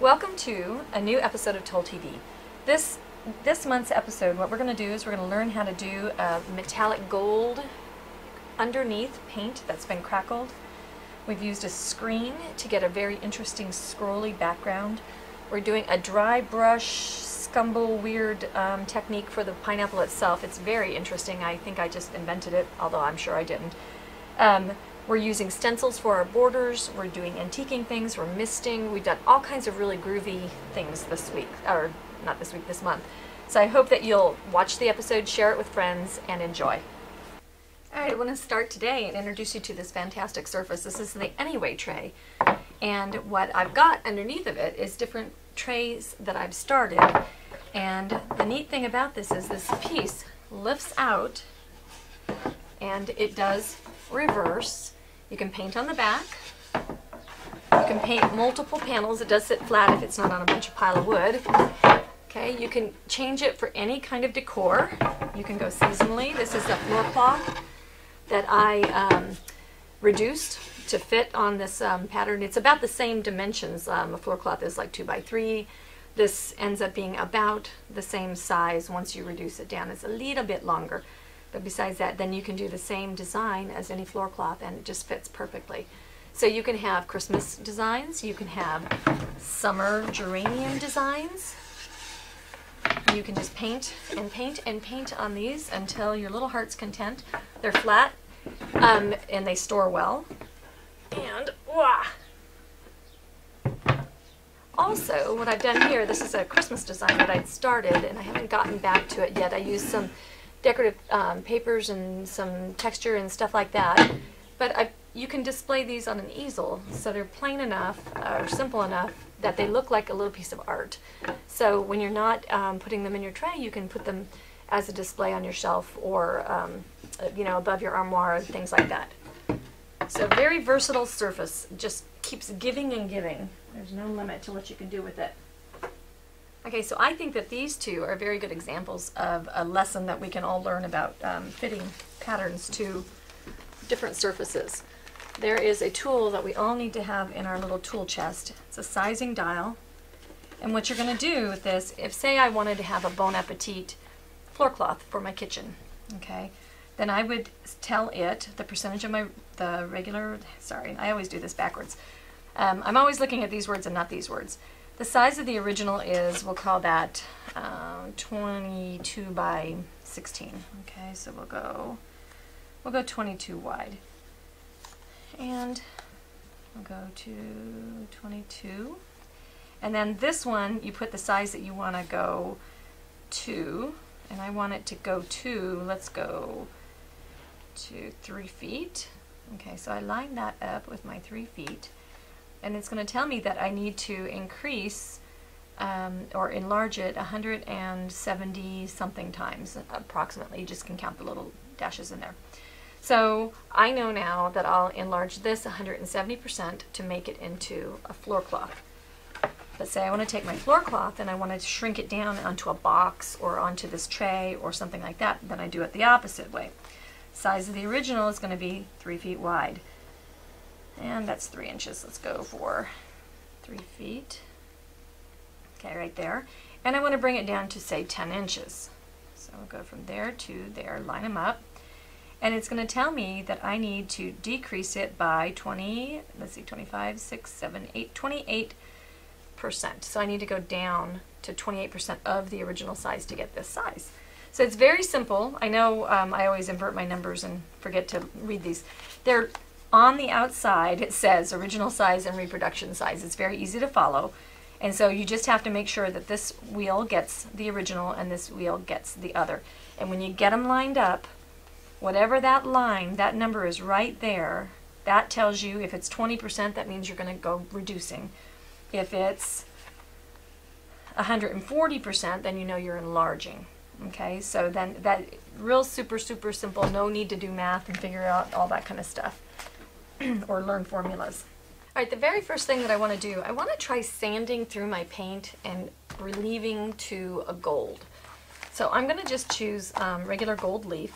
Welcome to a new episode of Tole TV. This this month's episode, what we're going to do is we're going to learn how to do a metallic gold underneath paint that's been crackled. We've used a screen to get a very interesting scrolly background. We're doing a dry brush scumble weird um, technique for the pineapple itself. It's very interesting. I think I just invented it, although I'm sure I didn't. Um, we're using stencils for our borders. We're doing antiquing things. We're misting. We've done all kinds of really groovy things this week, or not this week, this month. So I hope that you'll watch the episode, share it with friends, and enjoy. All right, I want to start today and introduce you to this fantastic surface. This is the Anyway tray. And what I've got underneath of it is different trays that I've started. And the neat thing about this is this piece lifts out and it does reverse. You can paint on the back. You can paint multiple panels. It does sit flat if it's not on a bunch of pile of wood. Okay, you can change it for any kind of decor. You can go seasonally. This is a floor cloth that I um, reduced to fit on this um, pattern. It's about the same dimensions. Um, a floor cloth is like two by three. This ends up being about the same size once you reduce it down. It's a little bit longer. But besides that, then you can do the same design as any floor cloth and it just fits perfectly. So you can have Christmas designs, you can have summer geranium designs. You can just paint and paint and paint on these until your little heart's content. They're flat um, and they store well. And, wah! Also, what I've done here, this is a Christmas design that I'd started and I haven't gotten back to it yet. I used some decorative um, papers and some texture and stuff like that. But I, you can display these on an easel, so they're plain enough or simple enough that they look like a little piece of art. So when you're not um, putting them in your tray, you can put them as a display on your shelf or um, uh, you know above your armoire, and things like that. So very versatile surface, just keeps giving and giving. There's no limit to what you can do with it. Okay, so I think that these two are very good examples of a lesson that we can all learn about um, fitting patterns to different surfaces. There is a tool that we all need to have in our little tool chest. It's a sizing dial. And what you're going to do with this, if say I wanted to have a Bon Appetit floor cloth for my kitchen, okay, then I would tell it the percentage of my, the regular, sorry, I always do this backwards. Um, I'm always looking at these words and not these words. The size of the original is, we'll call that um, 22 by 16. Okay, so we'll go, we'll go 22 wide. And we'll go to 22. And then this one, you put the size that you want to go to, and I want it to go to, let's go to three feet. Okay, so I line that up with my three feet and it's going to tell me that I need to increase um, or enlarge it 170 something times approximately. You just can count the little dashes in there. So I know now that I'll enlarge this 170% to make it into a floor cloth. But say I want to take my floor cloth and I want to shrink it down onto a box or onto this tray or something like that, then I do it the opposite way. Size of the original is going to be 3 feet wide. And that's three inches. Let's go for three feet. Okay, right there. And I want to bring it down to say 10 inches. So I'll go from there to there, line them up. And it's going to tell me that I need to decrease it by 20, let's see, 25, 6, 7, 8, 28%. So I need to go down to 28% of the original size to get this size. So it's very simple. I know um, I always invert my numbers and forget to read these. They're on the outside it says original size and reproduction size. It's very easy to follow. And so you just have to make sure that this wheel gets the original and this wheel gets the other. And when you get them lined up, whatever that line, that number is right there, that tells you if it's 20%, that means you're going to go reducing. If it's 140%, then you know you're enlarging. Okay, so then that real super, super simple, no need to do math and figure out all that kind of stuff. or learn formulas. All right, the very first thing that I want to do, I want to try sanding through my paint and relieving to a gold. So I'm going to just choose um, regular gold leaf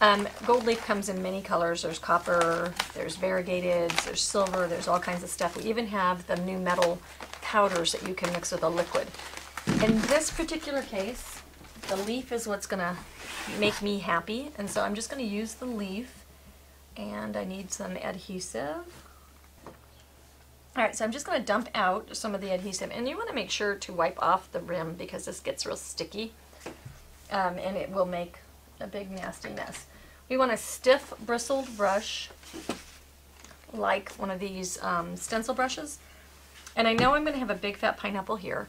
Um, gold leaf comes in many colors. There's copper, there's variegated, there's silver, there's all kinds of stuff. We even have the new metal powders that you can mix with a liquid. In this particular case, the leaf is what's gonna make me happy, and so I'm just gonna use the leaf, and I need some adhesive. All right, so I'm just gonna dump out some of the adhesive, and you wanna make sure to wipe off the rim because this gets real sticky, um, and it will make a big nasty mess. We want a stiff bristled brush, like one of these um, stencil brushes. And I know I'm gonna have a big fat pineapple here.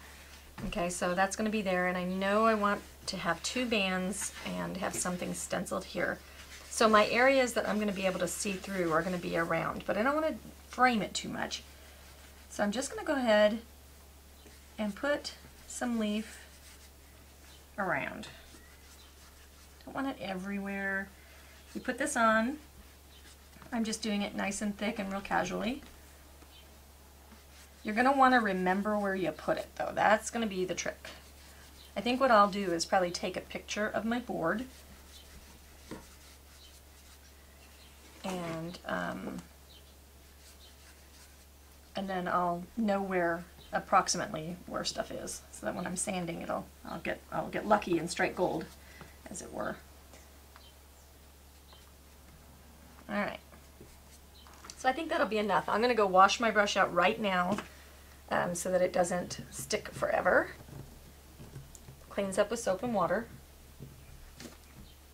Okay, so that's gonna be there, and I know I want to have two bands and have something stenciled here. So my areas that I'm gonna be able to see through are gonna be around, but I don't wanna frame it too much. So I'm just gonna go ahead and put some leaf around. Don't want it everywhere. You put this on. I'm just doing it nice and thick and real casually. You're going to want to remember where you put it though. That's going to be the trick. I think what I'll do is probably take a picture of my board and um, and then I'll know where approximately where stuff is so that when I'm sanding it'll I'll get I'll get lucky and strike gold as it were. Alright. So I think that'll be enough. I'm going to go wash my brush out right now um, so that it doesn't stick forever. Cleans up with soap and water.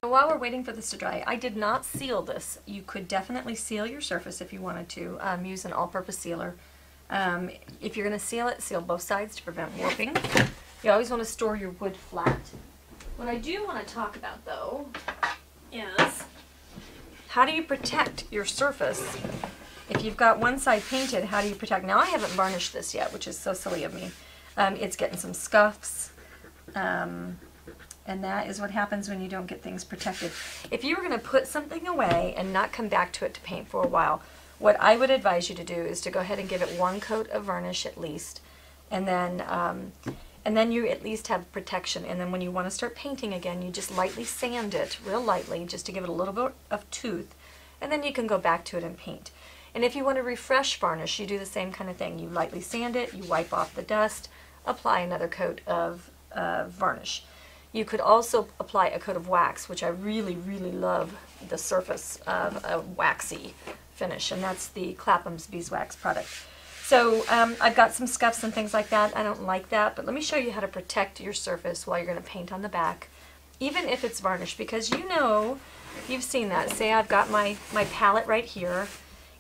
While we're waiting for this to dry, I did not seal this. You could definitely seal your surface if you wanted to. Um, use an all-purpose sealer. Um, if you're going to seal it, seal both sides to prevent warping. You always want to store your wood flat. What I do want to talk about though is how do you protect your surface? If you've got one side painted, how do you protect? Now I haven't varnished this yet, which is so silly of me. Um, it's getting some scuffs. Um, and that is what happens when you don't get things protected. If you were going to put something away and not come back to it to paint for a while, what I would advise you to do is to go ahead and give it one coat of varnish at least, and then um, and then you at least have protection. And then when you want to start painting again, you just lightly sand it, real lightly, just to give it a little bit of tooth, and then you can go back to it and paint. And if you want to refresh varnish, you do the same kind of thing. You lightly sand it, you wipe off the dust, apply another coat of uh, varnish. You could also apply a coat of wax, which I really, really love the surface of a waxy finish, and that's the Clapham's Beeswax product. So um, I've got some scuffs and things like that. I don't like that, but let me show you how to protect your surface while you're going to paint on the back, even if it's varnished, because you know, you've seen that. Say I've got my, my palette right here,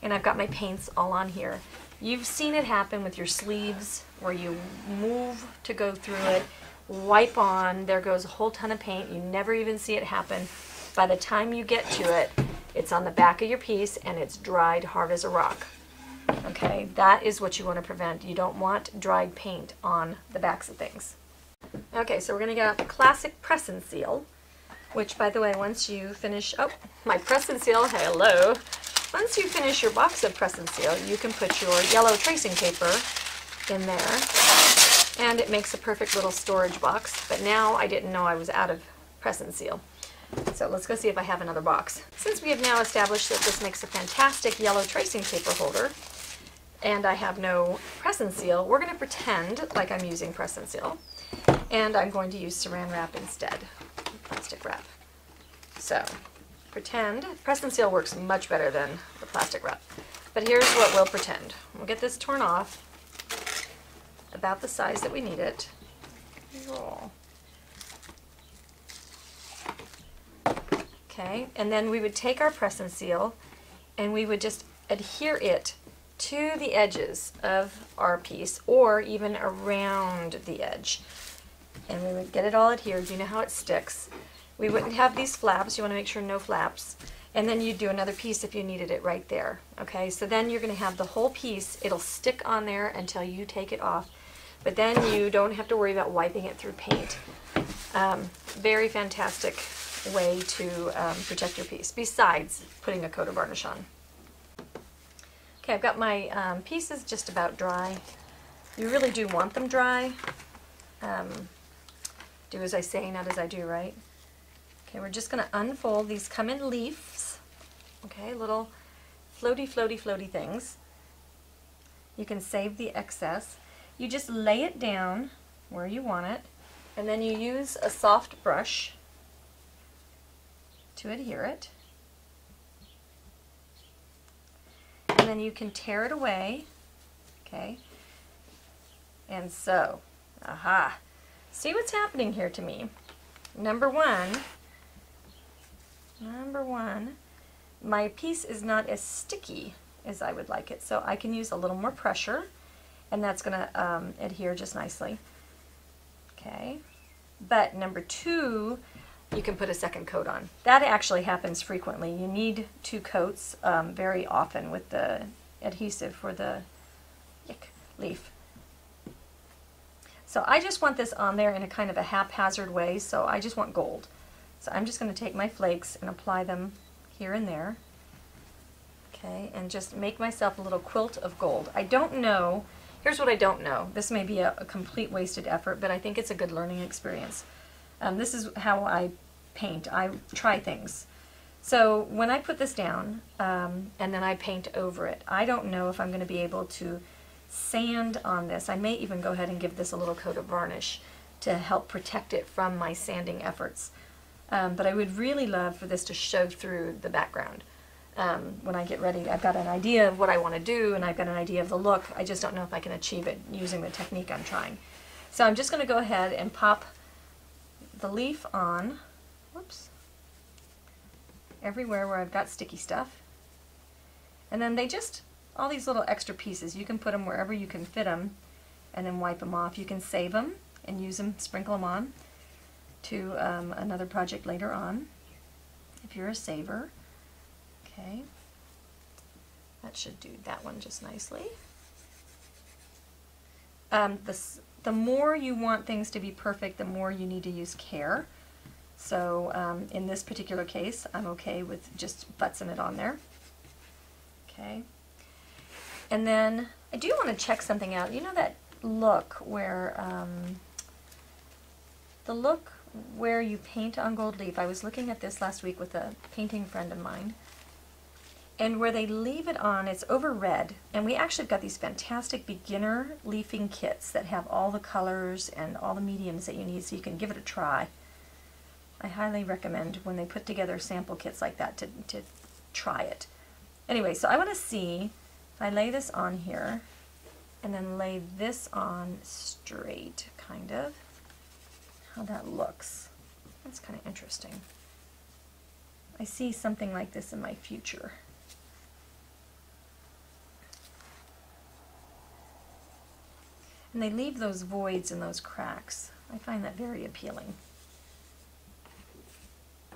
and I've got my paints all on here. You've seen it happen with your sleeves, where you move to go through it, wipe on, there goes a whole ton of paint, you never even see it happen. By the time you get to it, it's on the back of your piece and it's dried hard as a rock. Okay, that is what you want to prevent. You don't want dried paint on the backs of things. Okay, so we're going to get the classic press and seal, which by the way, once you finish, oh, my press and seal, hello. Once you finish your box of press and seal, you can put your yellow tracing paper in there, and it makes a perfect little storage box. But now I didn't know I was out of press and seal. So let's go see if I have another box. Since we have now established that this makes a fantastic yellow tracing paper holder, and I have no press and seal, we're going to pretend like I'm using press and seal. And I'm going to use saran wrap instead, plastic wrap. So, pretend, press and seal works much better than the plastic wrap. But here's what we'll pretend. We'll get this torn off about the size that we need it. Okay, and then we would take our press and seal and we would just adhere it to the edges of our piece or even around the edge. And we would get it all adhered. You know how it sticks. We wouldn't have these flaps. You want to make sure no flaps. And then you'd do another piece if you needed it right there. Okay, so then you're going to have the whole piece. It'll stick on there until you take it off. But then you don't have to worry about wiping it through paint. Um, very fantastic way to um, protect your piece, besides putting a coat of varnish on. Okay, I've got my um, pieces just about dry. You really do want them dry. Um, do as I say, not as I do, right? Okay, we're just going to unfold. These come in leaves. Okay, little floaty, floaty, floaty things. You can save the excess. You just lay it down where you want it, and then you use a soft brush to adhere it. And then you can tear it away, okay? And so, aha. See what's happening here to me. Number one, number one, my piece is not as sticky as I would like it. So I can use a little more pressure and that's going to um, adhere just nicely. Okay. But number two, you can put a second coat on. That actually happens frequently. You need two coats um, very often with the adhesive for the leaf. So I just want this on there in a kind of a haphazard way, so I just want gold. So I'm just going to take my flakes and apply them here and there. Okay, and just make myself a little quilt of gold. I don't know, here's what I don't know. This may be a, a complete wasted effort, but I think it's a good learning experience. Um, this is how I paint. I try things. So when I put this down um, and then I paint over it, I don't know if I'm going to be able to sand on this. I may even go ahead and give this a little coat of varnish to help protect it from my sanding efforts. Um, but I would really love for this to show through the background. Um, when I get ready, I've got an idea of what I want to do and I've got an idea of the look. I just don't know if I can achieve it using the technique I'm trying. So I'm just going to go ahead and pop the leaf on, whoops, everywhere where I've got sticky stuff. And then they just, all these little extra pieces, you can put them wherever you can fit them and then wipe them off. You can save them and use them, sprinkle them on to um, another project later on if you're a saver. Okay, that should do that one just nicely. Um, the, the more you want things to be perfect, the more you need to use care. So um, in this particular case, I'm okay with just butzing it on there. Okay. And then I do want to check something out. You know that look where um, the look where you paint on gold leaf. I was looking at this last week with a painting friend of mine. And where they leave it on, it's over red. And we actually got these fantastic beginner leafing kits that have all the colors and all the mediums that you need so you can give it a try. I highly recommend when they put together sample kits like that to, to try it. Anyway, so I want to see if I lay this on here and then lay this on straight, kind of how that looks. That's kind of interesting. I see something like this in my future. And they leave those voids and those cracks. I find that very appealing.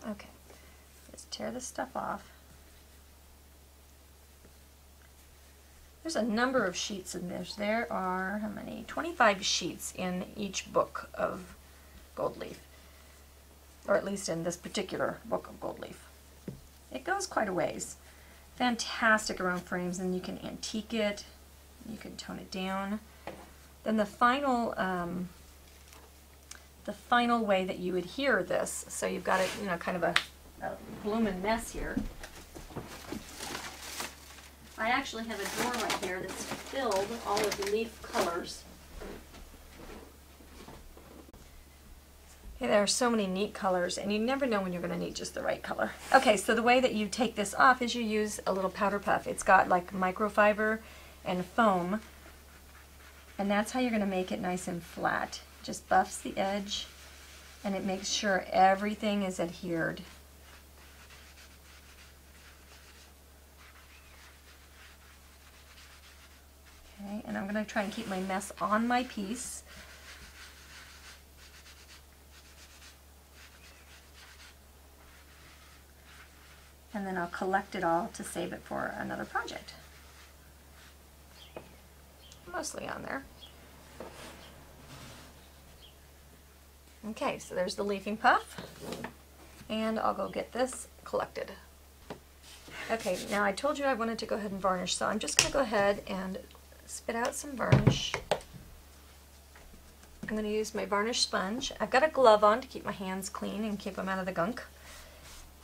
Okay, let's tear this stuff off. There's a number of sheets in this. There are, how many? 25 sheets in each book of gold leaf, or at least in this particular book of gold leaf. It goes quite a ways. Fantastic around frames, and you can antique it, you can tone it down. Then the final, um, the final way that you adhere this, so you've got it, you know, kind of a, a blooming mess here. I actually have a drawer right here that's filled all of the leaf colors there are so many neat colors and you never know when you're going to need just the right color. Okay, so the way that you take this off is you use a little powder puff. It's got like microfiber and foam and that's how you're going to make it nice and flat. Just buffs the edge and it makes sure everything is adhered. Okay, and I'm going to try and keep my mess on my piece. and then I'll collect it all to save it for another project. Mostly on there. Okay, so there's the leafing puff, and I'll go get this collected. Okay, now I told you I wanted to go ahead and varnish, so I'm just going to go ahead and spit out some varnish. I'm going to use my varnish sponge. I've got a glove on to keep my hands clean and keep them out of the gunk.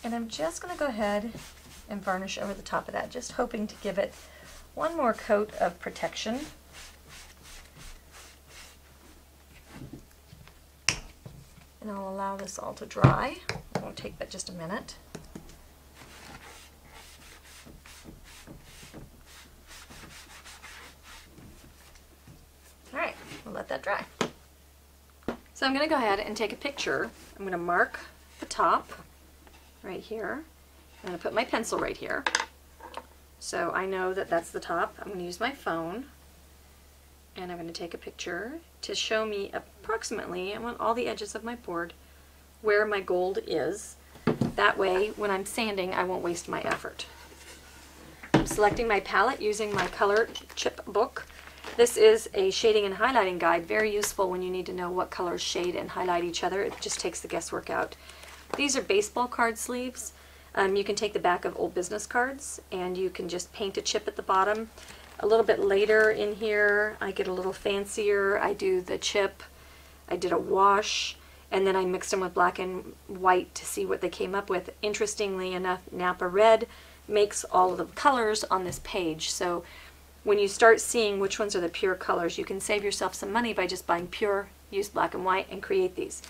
And I'm just going to go ahead and varnish over the top of that, just hoping to give it one more coat of protection. And I'll allow this all to dry. It won't take but just a minute. All right, we'll let that dry. So I'm going to go ahead and take a picture. I'm going to mark the top right here. I'm going to put my pencil right here. So I know that that's the top. I'm going to use my phone and I'm going to take a picture to show me approximately, I want all the edges of my board, where my gold is. That way, when I'm sanding, I won't waste my effort. I'm selecting my palette using my color chip book. This is a shading and highlighting guide, very useful when you need to know what colors shade and highlight each other. It just takes the guesswork out. These are baseball card sleeves. Um, you can take the back of old business cards and you can just paint a chip at the bottom. A little bit later in here, I get a little fancier. I do the chip, I did a wash, and then I mixed them with black and white to see what they came up with. Interestingly enough, Napa Red makes all of the colors on this page. So when you start seeing which ones are the pure colors, you can save yourself some money by just buying pure, use black and white, and create these.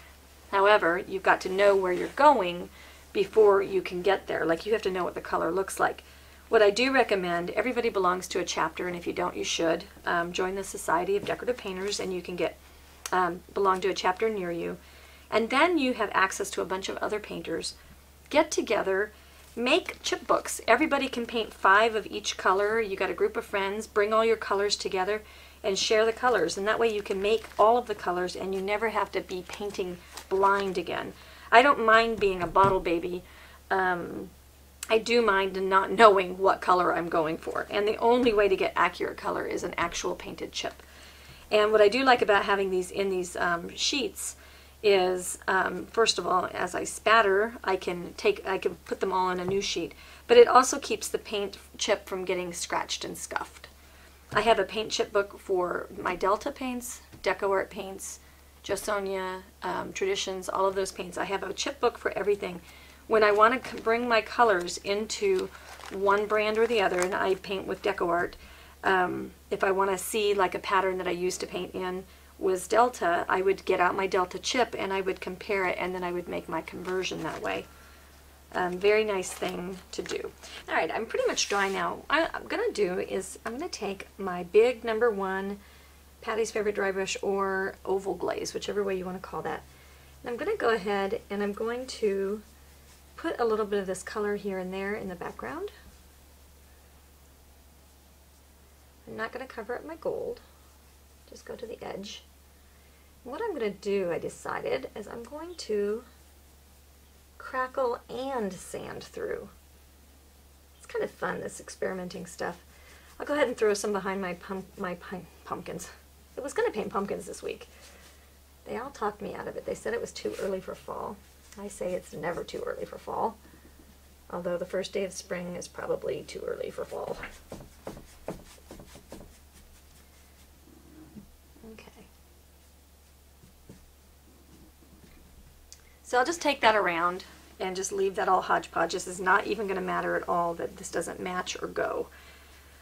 However, you've got to know where you're going before you can get there. Like you have to know what the color looks like. What I do recommend, everybody belongs to a chapter, and if you don't, you should. Um, join the Society of Decorative Painters, and you can get um, belong to a chapter near you. And then you have access to a bunch of other painters. Get together, make chipbooks. Everybody can paint five of each color. You got a group of friends, bring all your colors together and share the colors. And that way you can make all of the colors and you never have to be painting blind again. I don't mind being a bottle baby. Um, I do mind not knowing what color I'm going for. And the only way to get accurate color is an actual painted chip. And what I do like about having these in these um, sheets is, um, first of all, as I spatter, I can take, I can put them all in a new sheet. But it also keeps the paint chip from getting scratched and scuffed. I have a paint chip book for my Delta paints, DecoArt paints, Jo Sonja, um, Traditions, all of those paints. I have a chip book for everything. When I want to bring my colors into one brand or the other, and I paint with DecoArt, um, if I want to see like a pattern that I used to paint in was Delta, I would get out my Delta chip and I would compare it and then I would make my conversion that way. Um, very nice thing to do. All right, I'm pretty much dry now. What I'm going to do is I'm going to take my big number one Patty's Favorite Dry Brush or Oval Glaze, whichever way you want to call that. And I'm going to go ahead and I'm going to put a little bit of this color here and there in the background. I'm not going to cover up my gold, just go to the edge. What I'm going to do, I decided, is I'm going to crackle and sand through. It's kind of fun, this experimenting stuff. I'll go ahead and throw some behind my, pump, my pumpkins. I was going to paint pumpkins this week. They all talked me out of it. They said it was too early for fall. I say it's never too early for fall. Although the first day of spring is probably too early for fall. Okay. So I'll just take that around and just leave that all hodgepodge. This is not even going to matter at all that this doesn't match or go.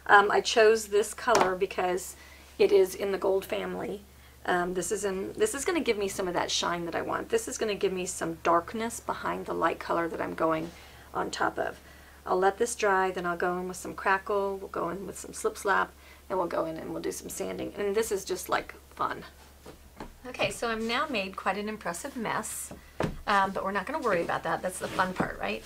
Um, I chose this color because it is in the gold family. Um, this is in. This is going to give me some of that shine that I want. This is going to give me some darkness behind the light color that I'm going on top of. I'll let this dry, then I'll go in with some crackle, we'll go in with some slip slap, and we'll go in and we'll do some sanding. And this is just like fun. Okay, so I've now made quite an impressive mess, um, but we're not going to worry about that. That's the fun part, right?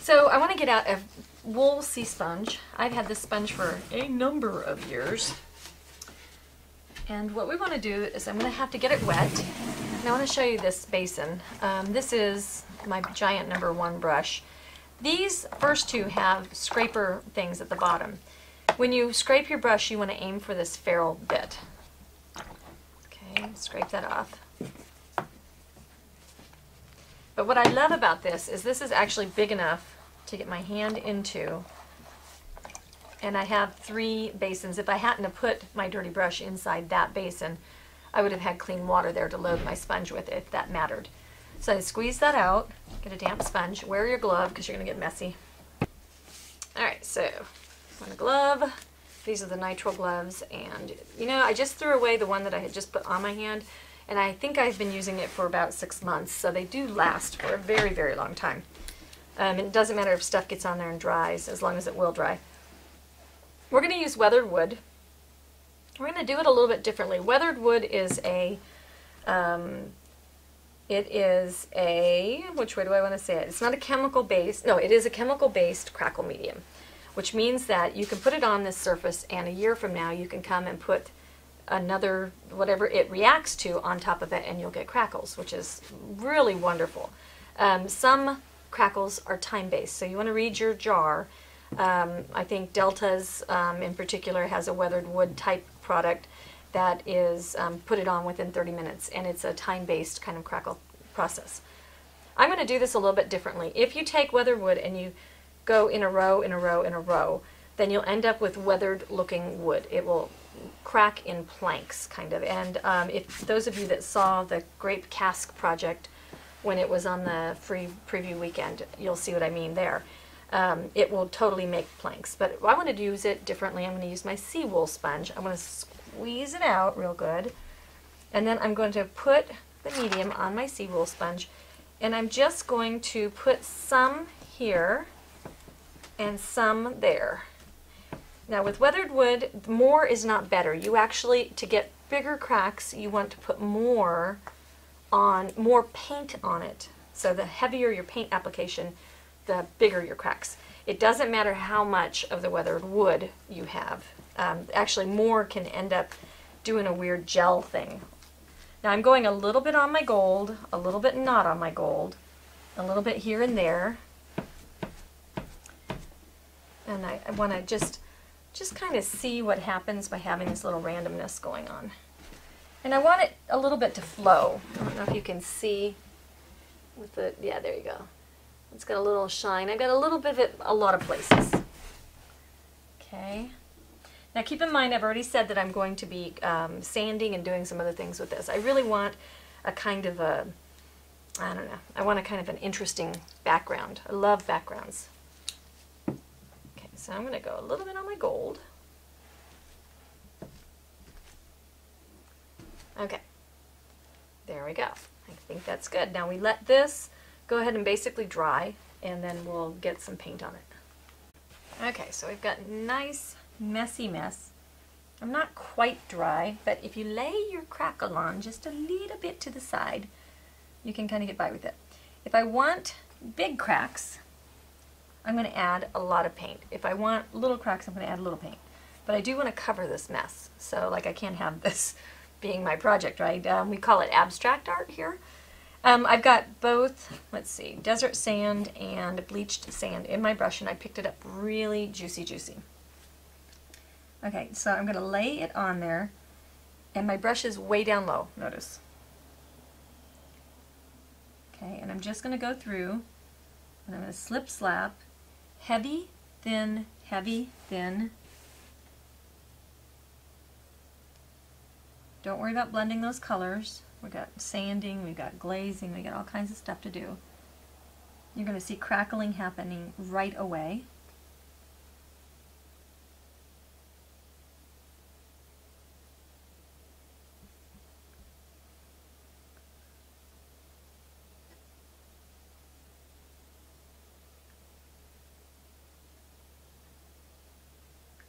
So I want to get out a wool sea sponge. I've had this sponge for a number of years. And what we want to do is I'm going to have to get it wet. And I want to show you this basin. Um, this is my giant number one brush. These first two have scraper things at the bottom. When you scrape your brush, you want to aim for this ferrule bit. Okay, scrape that off. But what I love about this is this is actually big enough to get my hand into and I have three basins. If I hadn't to put my dirty brush inside that basin, I would have had clean water there to load my sponge with if that mattered. So I squeeze that out, get a damp sponge, wear your glove because you're going to get messy. Alright, so on a glove. These are the nitrile gloves and you know I just threw away the one that I had just put on my hand and I think I've been using it for about six months so they do last for a very very long time. Um, and it doesn't matter if stuff gets on there and dries as long as it will dry. We're going to use weathered wood. We're going to do it a little bit differently. Weathered wood is a um, it is a, which way do I want to say it? It's not a chemical based, no, it is a chemical based crackle medium, which means that you can put it on this surface and a year from now you can come and put another, whatever it reacts to on top of it and you'll get crackles, which is really wonderful. Um, some crackles are time based, so you want to read your jar. Um, I think Delta's um, in particular has a weathered wood type product that is um, put it on within 30 minutes and it's a time-based kind of crackle process. I'm going to do this a little bit differently. If you take weathered wood and you go in a row, in a row, in a row, then you'll end up with weathered looking wood. It will crack in planks kind of and um, if those of you that saw the grape cask project when it was on the free preview weekend you'll see what I mean there. Um, it will totally make planks but I want to use it differently. I'm going to use my seawool sponge. I'm going to squeeze it out real good. And then I'm going to put the medium on my seawool sponge. And I'm just going to put some here and some there. Now with weathered wood, more is not better. You actually, to get bigger cracks, you want to put more on, more paint on it. So the heavier your paint application, the bigger your cracks. It doesn't matter how much of the weathered wood you have um, actually more can end up doing a weird gel thing. Now I'm going a little bit on my gold, a little bit not on my gold, a little bit here and there. And I, I want to just, just kind of see what happens by having this little randomness going on. And I want it a little bit to flow. I don't know if you can see with the, yeah, there you go. It's got a little shine. I got a little bit of it a lot of places. Okay. Now keep in mind, I've already said that I'm going to be um, sanding and doing some other things with this. I really want a kind of a, I don't know, I want a kind of an interesting background. I love backgrounds. Okay, so I'm going to go a little bit on my gold. Okay, there we go. I think that's good. Now we let this go ahead and basically dry and then we'll get some paint on it. Okay, so we've got nice messy mess. I'm not quite dry, but if you lay your crackle on just a little bit to the side, you can kind of get by with it. If I want big cracks, I'm going to add a lot of paint. If I want little cracks, I'm going to add a little paint. But I do want to cover this mess, so like I can't have this being my project, right? Um, we call it abstract art here. Um, I've got both, let's see, desert sand and bleached sand in my brush, and I picked it up really juicy, juicy. Okay, so I'm going to lay it on there, and my brush is way down low, notice. Okay, and I'm just going to go through, and I'm going to slip slap, heavy, thin, heavy, thin. Don't worry about blending those colors. We've got sanding, we've got glazing, we've got all kinds of stuff to do. You're going to see crackling happening right away.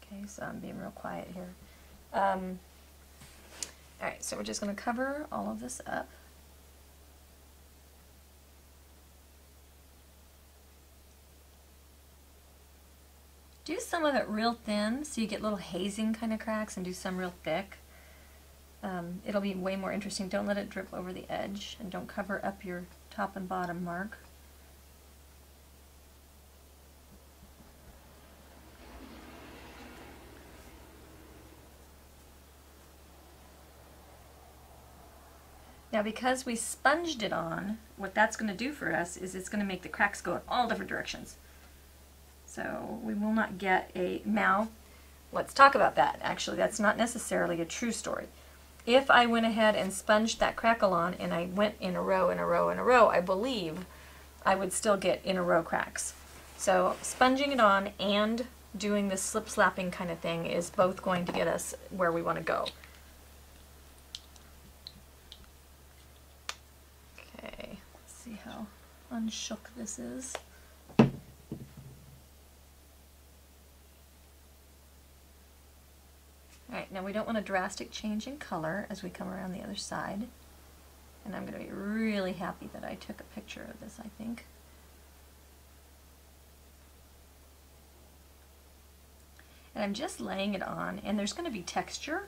Okay, so I'm being real quiet here. Um, Alright, so we're just going to cover all of this up. Do some of it real thin so you get little hazing kind of cracks and do some real thick. Um, it'll be way more interesting. Don't let it drip over the edge and don't cover up your top and bottom mark. Now because we sponged it on, what that's going to do for us is it's going to make the cracks go in all different directions. So we will not get a, now let's talk about that. Actually that's not necessarily a true story. if I went ahead and sponged that crackle on and I went in a row, in a row, in a row, I believe I would still get in a row cracks. So sponging it on and doing this slip slapping kind of thing is both going to get us where we want to go. Okay, let's see how unshook this is. Alright, now we don't want a drastic change in color as we come around the other side. And I'm going to be really happy that I took a picture of this, I think. And I'm just laying it on, and there's going to be texture.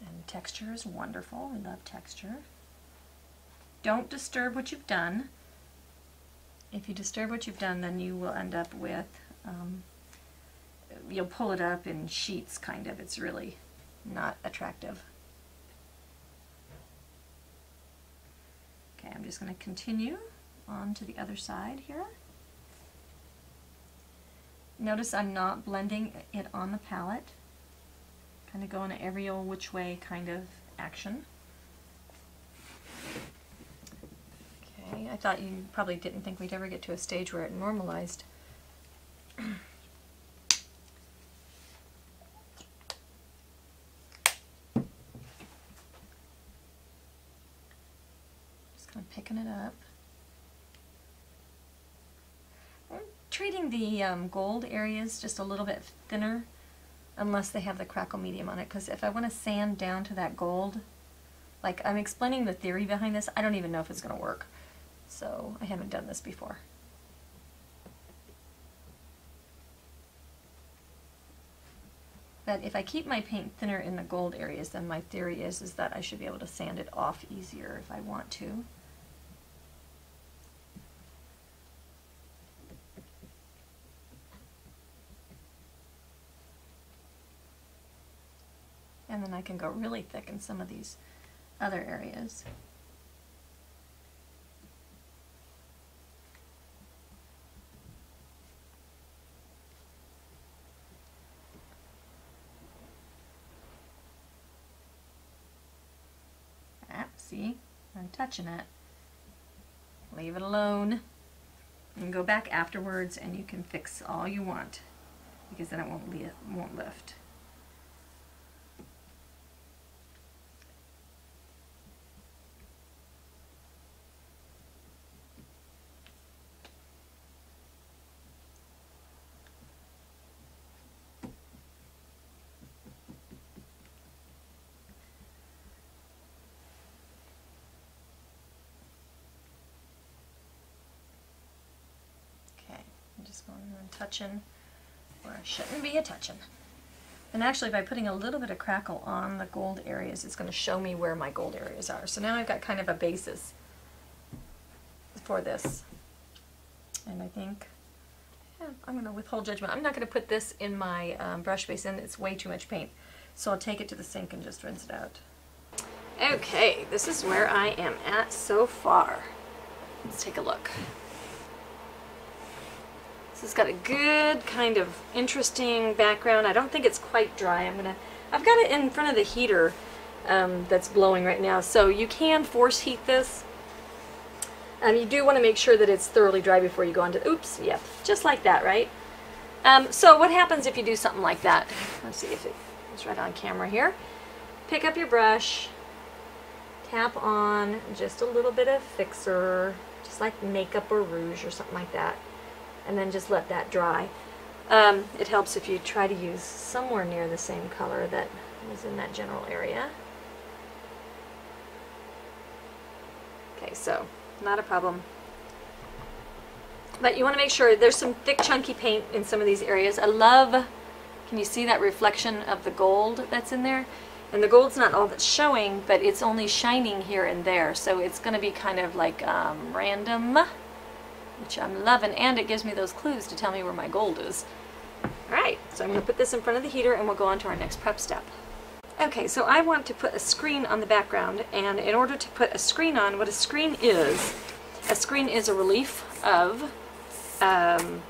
And texture is wonderful. We love texture. Don't disturb what you've done. If you disturb what you've done, then you will end up with um, you'll pull it up in sheets kind of. It's really not attractive. Okay, I'm just going to continue on to the other side here. Notice I'm not blending it on the palette. Kind of going every old which way kind of action. Okay, I thought you probably didn't think we'd ever get to a stage where it normalized. Just kind of picking it up. I'm treating the um, gold areas just a little bit thinner unless they have the crackle medium on it because if I want to sand down to that gold, like I'm explaining the theory behind this, I don't even know if it's going to work. So I haven't done this before. But if I keep my paint thinner in the gold areas, then my theory is, is that I should be able to sand it off easier if I want to. and then I can go really thick in some of these other areas. Ah, see, I'm touching it. Leave it alone. And go back afterwards and you can fix all you want because then it won't, won't lift. Touching where I shouldn't be a touching. And actually by putting a little bit of crackle on the gold areas, it's going to show me where my gold areas are. So now I've got kind of a basis for this. And I think yeah, I'm going to withhold judgment. I'm not going to put this in my um, brush basin. It's way too much paint. So I'll take it to the sink and just rinse it out. Okay, this is where I am at so far. Let's take a look. This has got a good kind of interesting background. I don't think it's quite dry. I'm gonna, I've got it in front of the heater um, that's blowing right now. So you can force heat this. Um, you do want to make sure that it's thoroughly dry before you go on to, oops, yep, just like that, right? Um, so what happens if you do something like that? Let's see if it's right on camera here. Pick up your brush, tap on just a little bit of fixer, just like makeup or rouge or something like that and then just let that dry. Um, it helps if you try to use somewhere near the same color that is in that general area. Okay, so not a problem. But you want to make sure there's some thick chunky paint in some of these areas. I love, can you see that reflection of the gold that's in there? And the gold's not all that's showing, but it's only shining here and there. So it's going to be kind of like um, random which I'm loving, and it gives me those clues to tell me where my gold is. Alright, so I'm going to put this in front of the heater and we'll go on to our next prep step. Okay, so I want to put a screen on the background, and in order to put a screen on, what a screen is, a screen is a relief of um,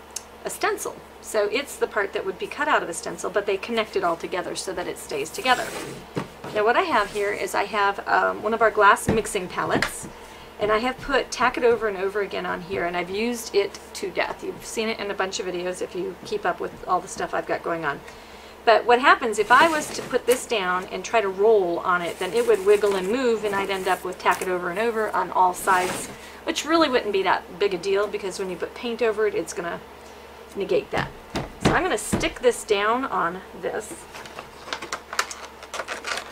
a stencil. So it's the part that would be cut out of a stencil, but they connect it all together so that it stays together. Now what I have here is I have um, one of our glass mixing palettes, and I have put Tack It Over and Over again on here, and I've used it to death. You've seen it in a bunch of videos if you keep up with all the stuff I've got going on. But what happens if I was to put this down and try to roll on it, then it would wiggle and move and I'd end up with tack it over and over on all sides, which really wouldn't be that big a deal because when you put paint over it, it's going to negate that. So I'm going to stick this down on this.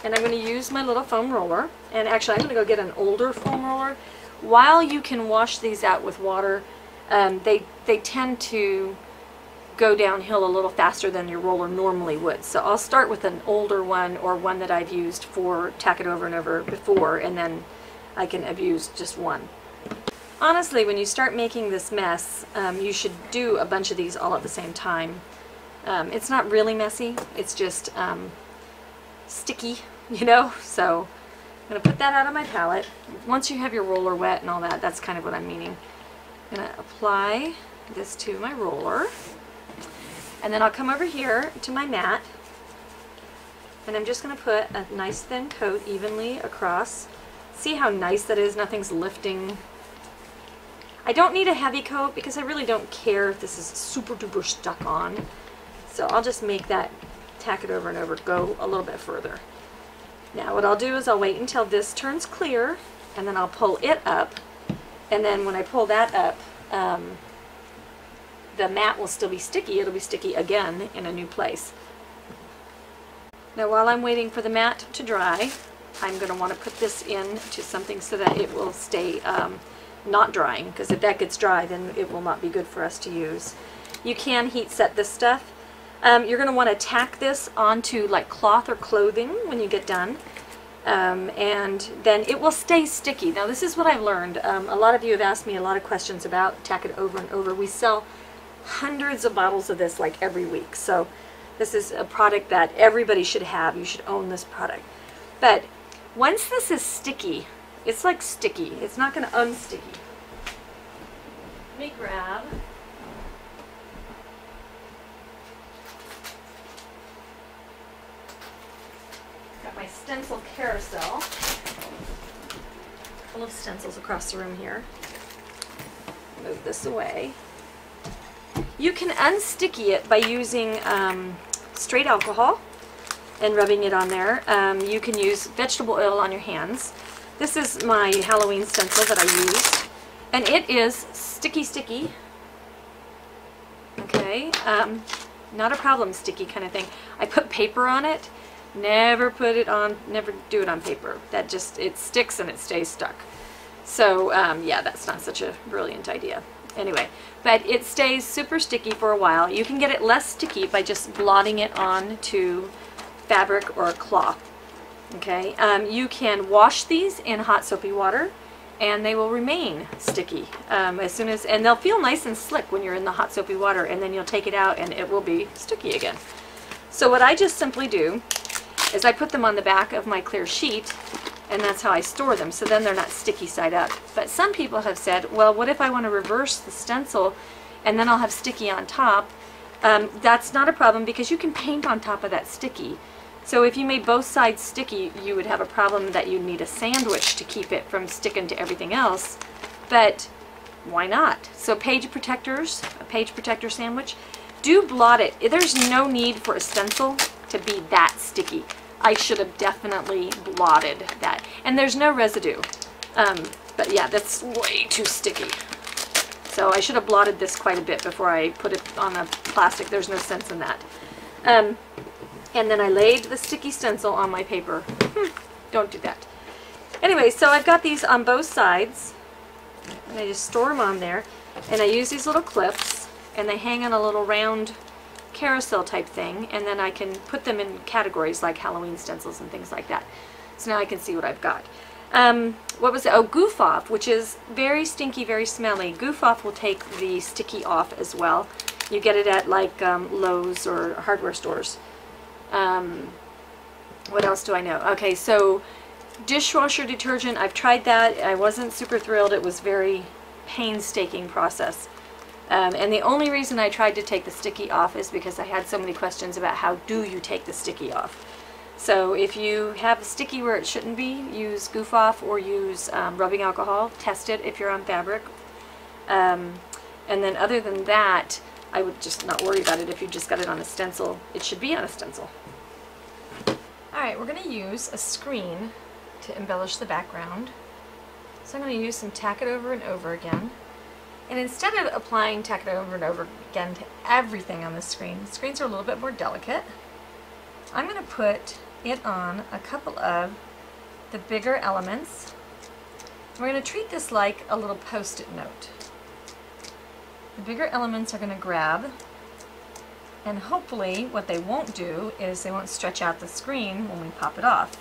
And I'm going to use my little foam roller. And actually, I'm going to go get an older foam roller. While you can wash these out with water, um, they, they tend to go downhill a little faster than your roller normally would. So I'll start with an older one or one that I've used for tack it over and over before and then I can abuse just one. Honestly, when you start making this mess, um, you should do a bunch of these all at the same time. Um, it's not really messy, it's just um, sticky, you know? So I'm going to put that out on my palette. Once you have your roller wet and all that, that's kind of what I'm meaning. I'm going to apply this to my roller. And then I'll come over here to my mat and I'm just going to put a nice thin coat evenly across. See how nice that is? Nothing's lifting. I don't need a heavy coat because I really don't care if this is super duper stuck on. So I'll just make that, tack it over and over, go a little bit further. Now what I'll do is I'll wait until this turns clear and then I'll pull it up and then when I pull that up, um, the mat will still be sticky. It'll be sticky again in a new place. Now while I'm waiting for the mat to dry, I'm going to want to put this in to something so that it will stay um, not drying because if that gets dry then it will not be good for us to use. You can heat set this stuff. Um, you're going to want to tack this onto like cloth or clothing when you get done. Um, and then it will stay sticky. Now this is what I've learned. Um, a lot of you have asked me a lot of questions about tack it over and over. We sell hundreds of bottles of this like every week. So this is a product that everybody should have. You should own this product. But once this is sticky, it's like sticky. It's not going to unsticky. Let me grab my stencil carousel full of stencils across the room here. Move this away. You can unsticky it by using um, straight alcohol and rubbing it on there. Um, you can use vegetable oil on your hands. This is my Halloween stencil that I use. And it is sticky sticky. Okay, um, not a problem sticky kind of thing. I put paper on it. Never put it on, never do it on paper. That just, it sticks and it stays stuck. So um, yeah, that's not such a brilliant idea. Anyway, but it stays super sticky for a while. You can get it less sticky by just blotting it on to fabric or cloth. Okay, um, you can wash these in hot soapy water and they will remain sticky um, as soon as, and they'll feel nice and slick when you're in the hot soapy water and then you'll take it out and it will be sticky again. So what I just simply do is I put them on the back of my clear sheet and that's how I store them, so then they're not sticky side up. But some people have said, well, what if I want to reverse the stencil and then I'll have sticky on top? Um, that's not a problem because you can paint on top of that sticky. So if you made both sides sticky, you would have a problem that you'd need a sandwich to keep it from sticking to everything else. But why not? So page protectors, a page protector sandwich, do blot it. There's no need for a stencil to be that sticky. I should have definitely blotted that. And there's no residue. Um, but yeah, that's way too sticky. So I should have blotted this quite a bit before I put it on the plastic. There's no sense in that. Um, and then I laid the sticky stencil on my paper. Hmm, don't do that. Anyway, so I've got these on both sides. And I just store them on there. And I use these little clips. And they hang on a little round carousel type thing, and then I can put them in categories like Halloween stencils and things like that. So now I can see what I've got. Um, what was it? Oh, Goof Off, which is very stinky, very smelly. Goof Off will take the sticky off as well. You get it at like um, Lowe's or hardware stores. Um, what else do I know? Okay, so dishwasher detergent, I've tried that. I wasn't super thrilled. It was very painstaking process. Um, and the only reason I tried to take the sticky off is because I had so many questions about how do you take the sticky off. So if you have a sticky where it shouldn't be, use goof off or use um, rubbing alcohol. Test it if you're on fabric. Um, and then other than that, I would just not worry about it if you just got it on a stencil. It should be on a stencil. Alright, we're going to use a screen to embellish the background. So I'm going to use some tack it over and over again. And instead of applying tack it over and over again to everything on the screen, the screens are a little bit more delicate. I'm going to put it on a couple of the bigger elements. We're going to treat this like a little post-it note. The bigger elements are going to grab and hopefully what they won't do is they won't stretch out the screen when we pop it off.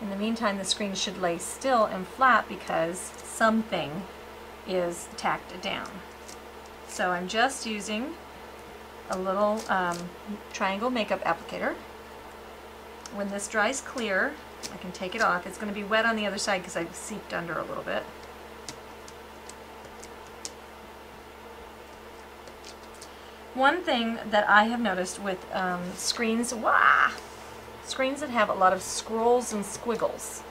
In the meantime the screen should lay still and flat because something is tacked down. So I'm just using a little um, triangle makeup applicator. When this dries clear, I can take it off. It's going to be wet on the other side because I've seeped under a little bit. One thing that I have noticed with um, screens, wah, screens that have a lot of scrolls and squiggles,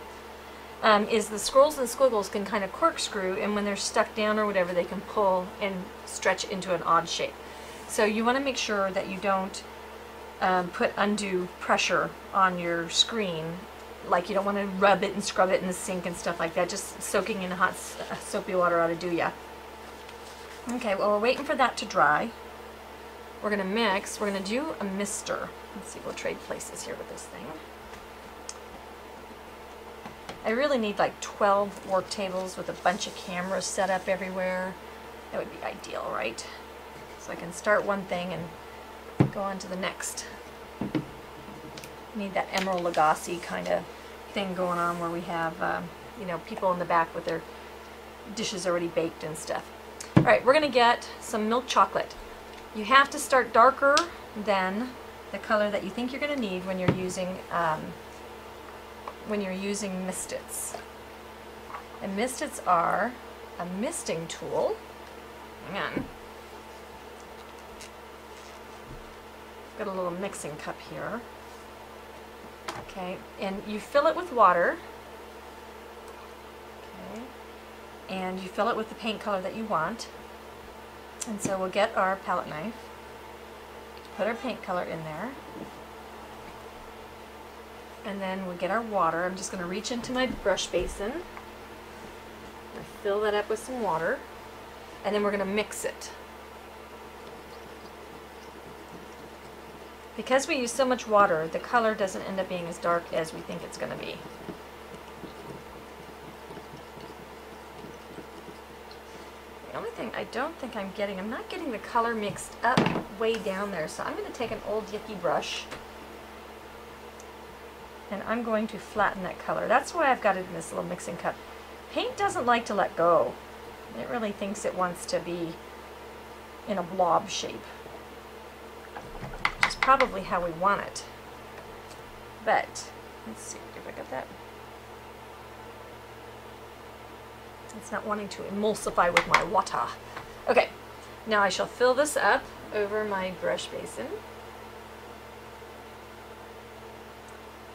um, is the scrolls and squiggles can kind of corkscrew, and when they're stuck down or whatever, they can pull and stretch into an odd shape. So you want to make sure that you don't um, put undue pressure on your screen. Like you don't want to rub it and scrub it in the sink and stuff like that. Just soaking in hot soapy water ought to do ya. Okay, well we're waiting for that to dry. We're going to mix. We're going to do a mister. Let's see, we'll trade places here with this thing. I really need like 12 work tables with a bunch of cameras set up everywhere. That would be ideal, right? So I can start one thing and go on to the next. Need that Emeril Lagasse kind of thing going on where we have, um, you know, people in the back with their dishes already baked and stuff. All right, we're going to get some milk chocolate. You have to start darker than the color that you think you're going to need when you're using um, when you're using mistits. And mistits are a misting tool. Hang on. Got a little mixing cup here. Okay, and you fill it with water. Okay, and you fill it with the paint color that you want. And so we'll get our palette knife, put our paint color in there, and then we'll get our water. I'm just going to reach into my brush basin, fill that up with some water, and then we're going to mix it. Because we use so much water, the color doesn't end up being as dark as we think it's going to be. The only thing I don't think I'm getting, I'm not getting the color mixed up way down there. So I'm going to take an old Yucky brush and I'm going to flatten that color. That's why I've got it in this little mixing cup. Paint doesn't like to let go. It really thinks it wants to be in a blob shape. Which is probably how we want it. But, let's see if I got that. It's not wanting to emulsify with my water. Okay, now I shall fill this up over my brush basin.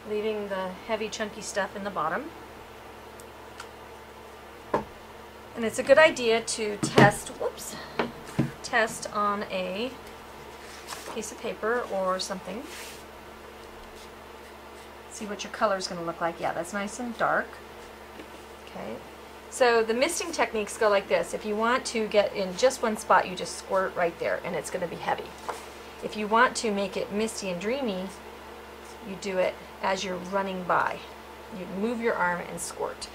Leaving the heavy chunky stuff in the bottom. And it's a good idea to test, whoops, test on a piece of paper or something. See what your color is going to look like. Yeah, that's nice and dark. Okay, so the misting techniques go like this. If you want to get in just one spot, you just squirt right there and it's going to be heavy. If you want to make it misty and dreamy, you do it as you're running by. You move your arm and squirt.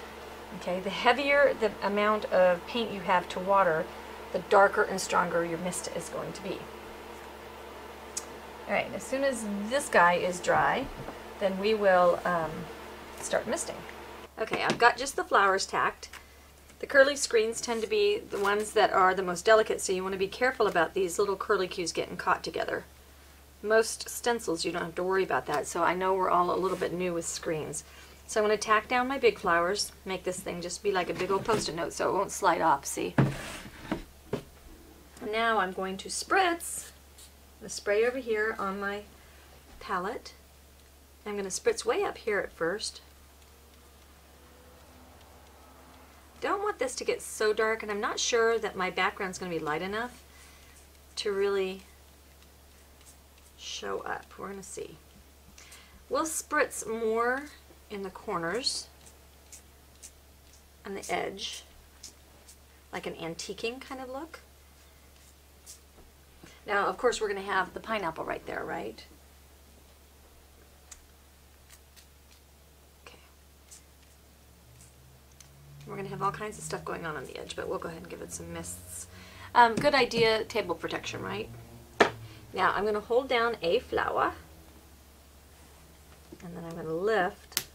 Okay, the heavier the amount of paint you have to water, the darker and stronger your mist is going to be. Alright, as soon as this guy is dry, then we will um, start misting. Okay, I've got just the flowers tacked. The curly screens tend to be the ones that are the most delicate, so you want to be careful about these little curlicues getting caught together. Most stencils, you don't have to worry about that, so I know we're all a little bit new with screens. So I'm going to tack down my big flowers, make this thing just be like a big old post-it note so it won't slide off, see? Now I'm going to spritz the spray over here on my palette. I'm going to spritz way up here at first. Don't want this to get so dark, and I'm not sure that my background's going to be light enough to really show up. We're going to see. We'll spritz more in the corners and the edge, like an antiquing kind of look. Now, of course, we're going to have the pineapple right there, right? Okay. We're going to have all kinds of stuff going on on the edge, but we'll go ahead and give it some mists. Um, good idea, table protection, right? Now, I'm going to hold down a flower, and then I'm going to lift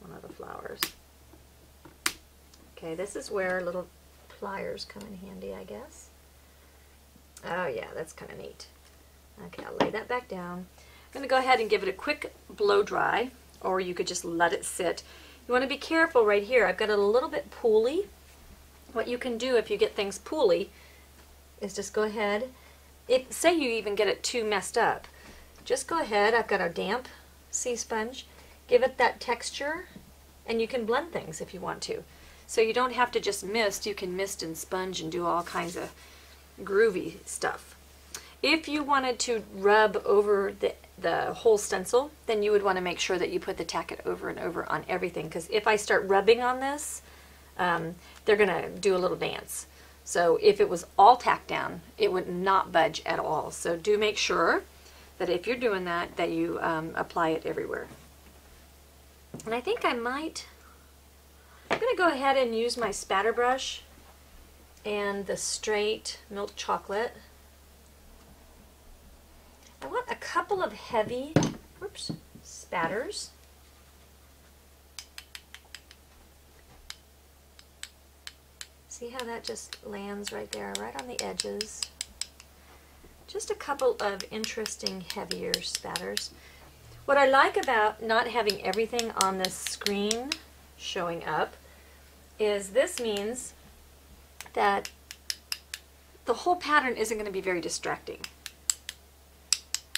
one of the flowers. Okay, this is where little pliers come in handy, I guess. Oh yeah, that's kind of neat. Okay, I'll lay that back down. I'm going to go ahead and give it a quick blow dry, or you could just let it sit. You want to be careful right here. I've got it a little bit pooly. What you can do if you get things pooly is just go ahead. If Say you even get it too messed up. Just go ahead. I've got a damp sea sponge. Give it that texture, and you can blend things if you want to. So you don't have to just mist. You can mist and sponge and do all kinds of groovy stuff. If you wanted to rub over the, the whole stencil, then you would want to make sure that you put the Tack-It over and over on everything because if I start rubbing on this, um, they're going to do a little dance. So if it was all tacked down, it would not budge at all. So do make sure that if you're doing that, that you um, apply it everywhere. And I think I might, I'm going to go ahead and use my spatter brush and the straight milk chocolate. I want a couple of heavy whoops, spatters. See how that just lands right there, right on the edges. Just a couple of interesting heavier spatters. What I like about not having everything on the screen showing up is this means that the whole pattern isn't going to be very distracting.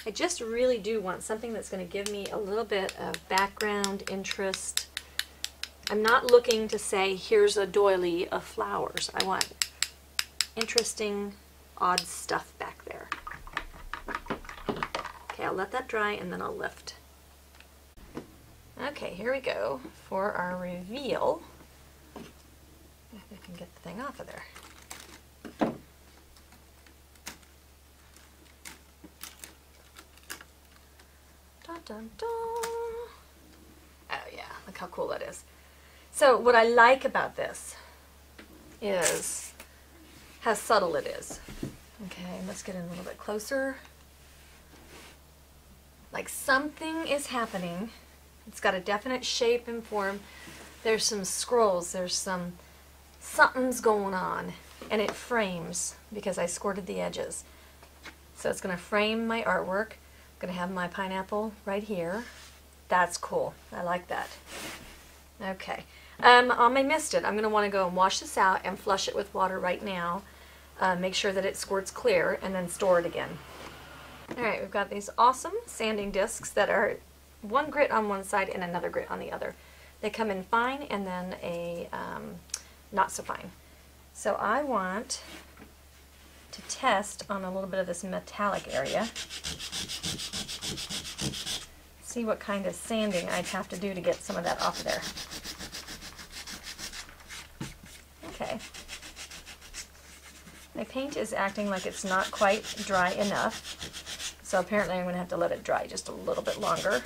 I just really do want something that's going to give me a little bit of background interest. I'm not looking to say, here's a doily of flowers. I want interesting, odd stuff back there. Okay, I'll let that dry and then I'll lift. Okay, here we go for our reveal. If I can get the thing off of there. Dun, dun, dun. Oh yeah, look how cool that is. So what I like about this is how subtle it is. Okay, let's get in a little bit closer. Like something is happening. It's got a definite shape and form. There's some scrolls, there's some something's going on and it frames because I squirted the edges. So it's going to frame my artwork. I'm going to have my pineapple right here. That's cool. I like that. Okay. Um, on my misted, I'm going to want to go and wash this out and flush it with water right now. Uh, make sure that it squirts clear and then store it again. Alright, we've got these awesome sanding discs that are one grit on one side and another grit on the other. They come in fine and then a um, not so fine. So I want to test on a little bit of this metallic area. See what kind of sanding I'd have to do to get some of that off of there. Okay. My paint is acting like it's not quite dry enough. So apparently I'm going to have to let it dry just a little bit longer.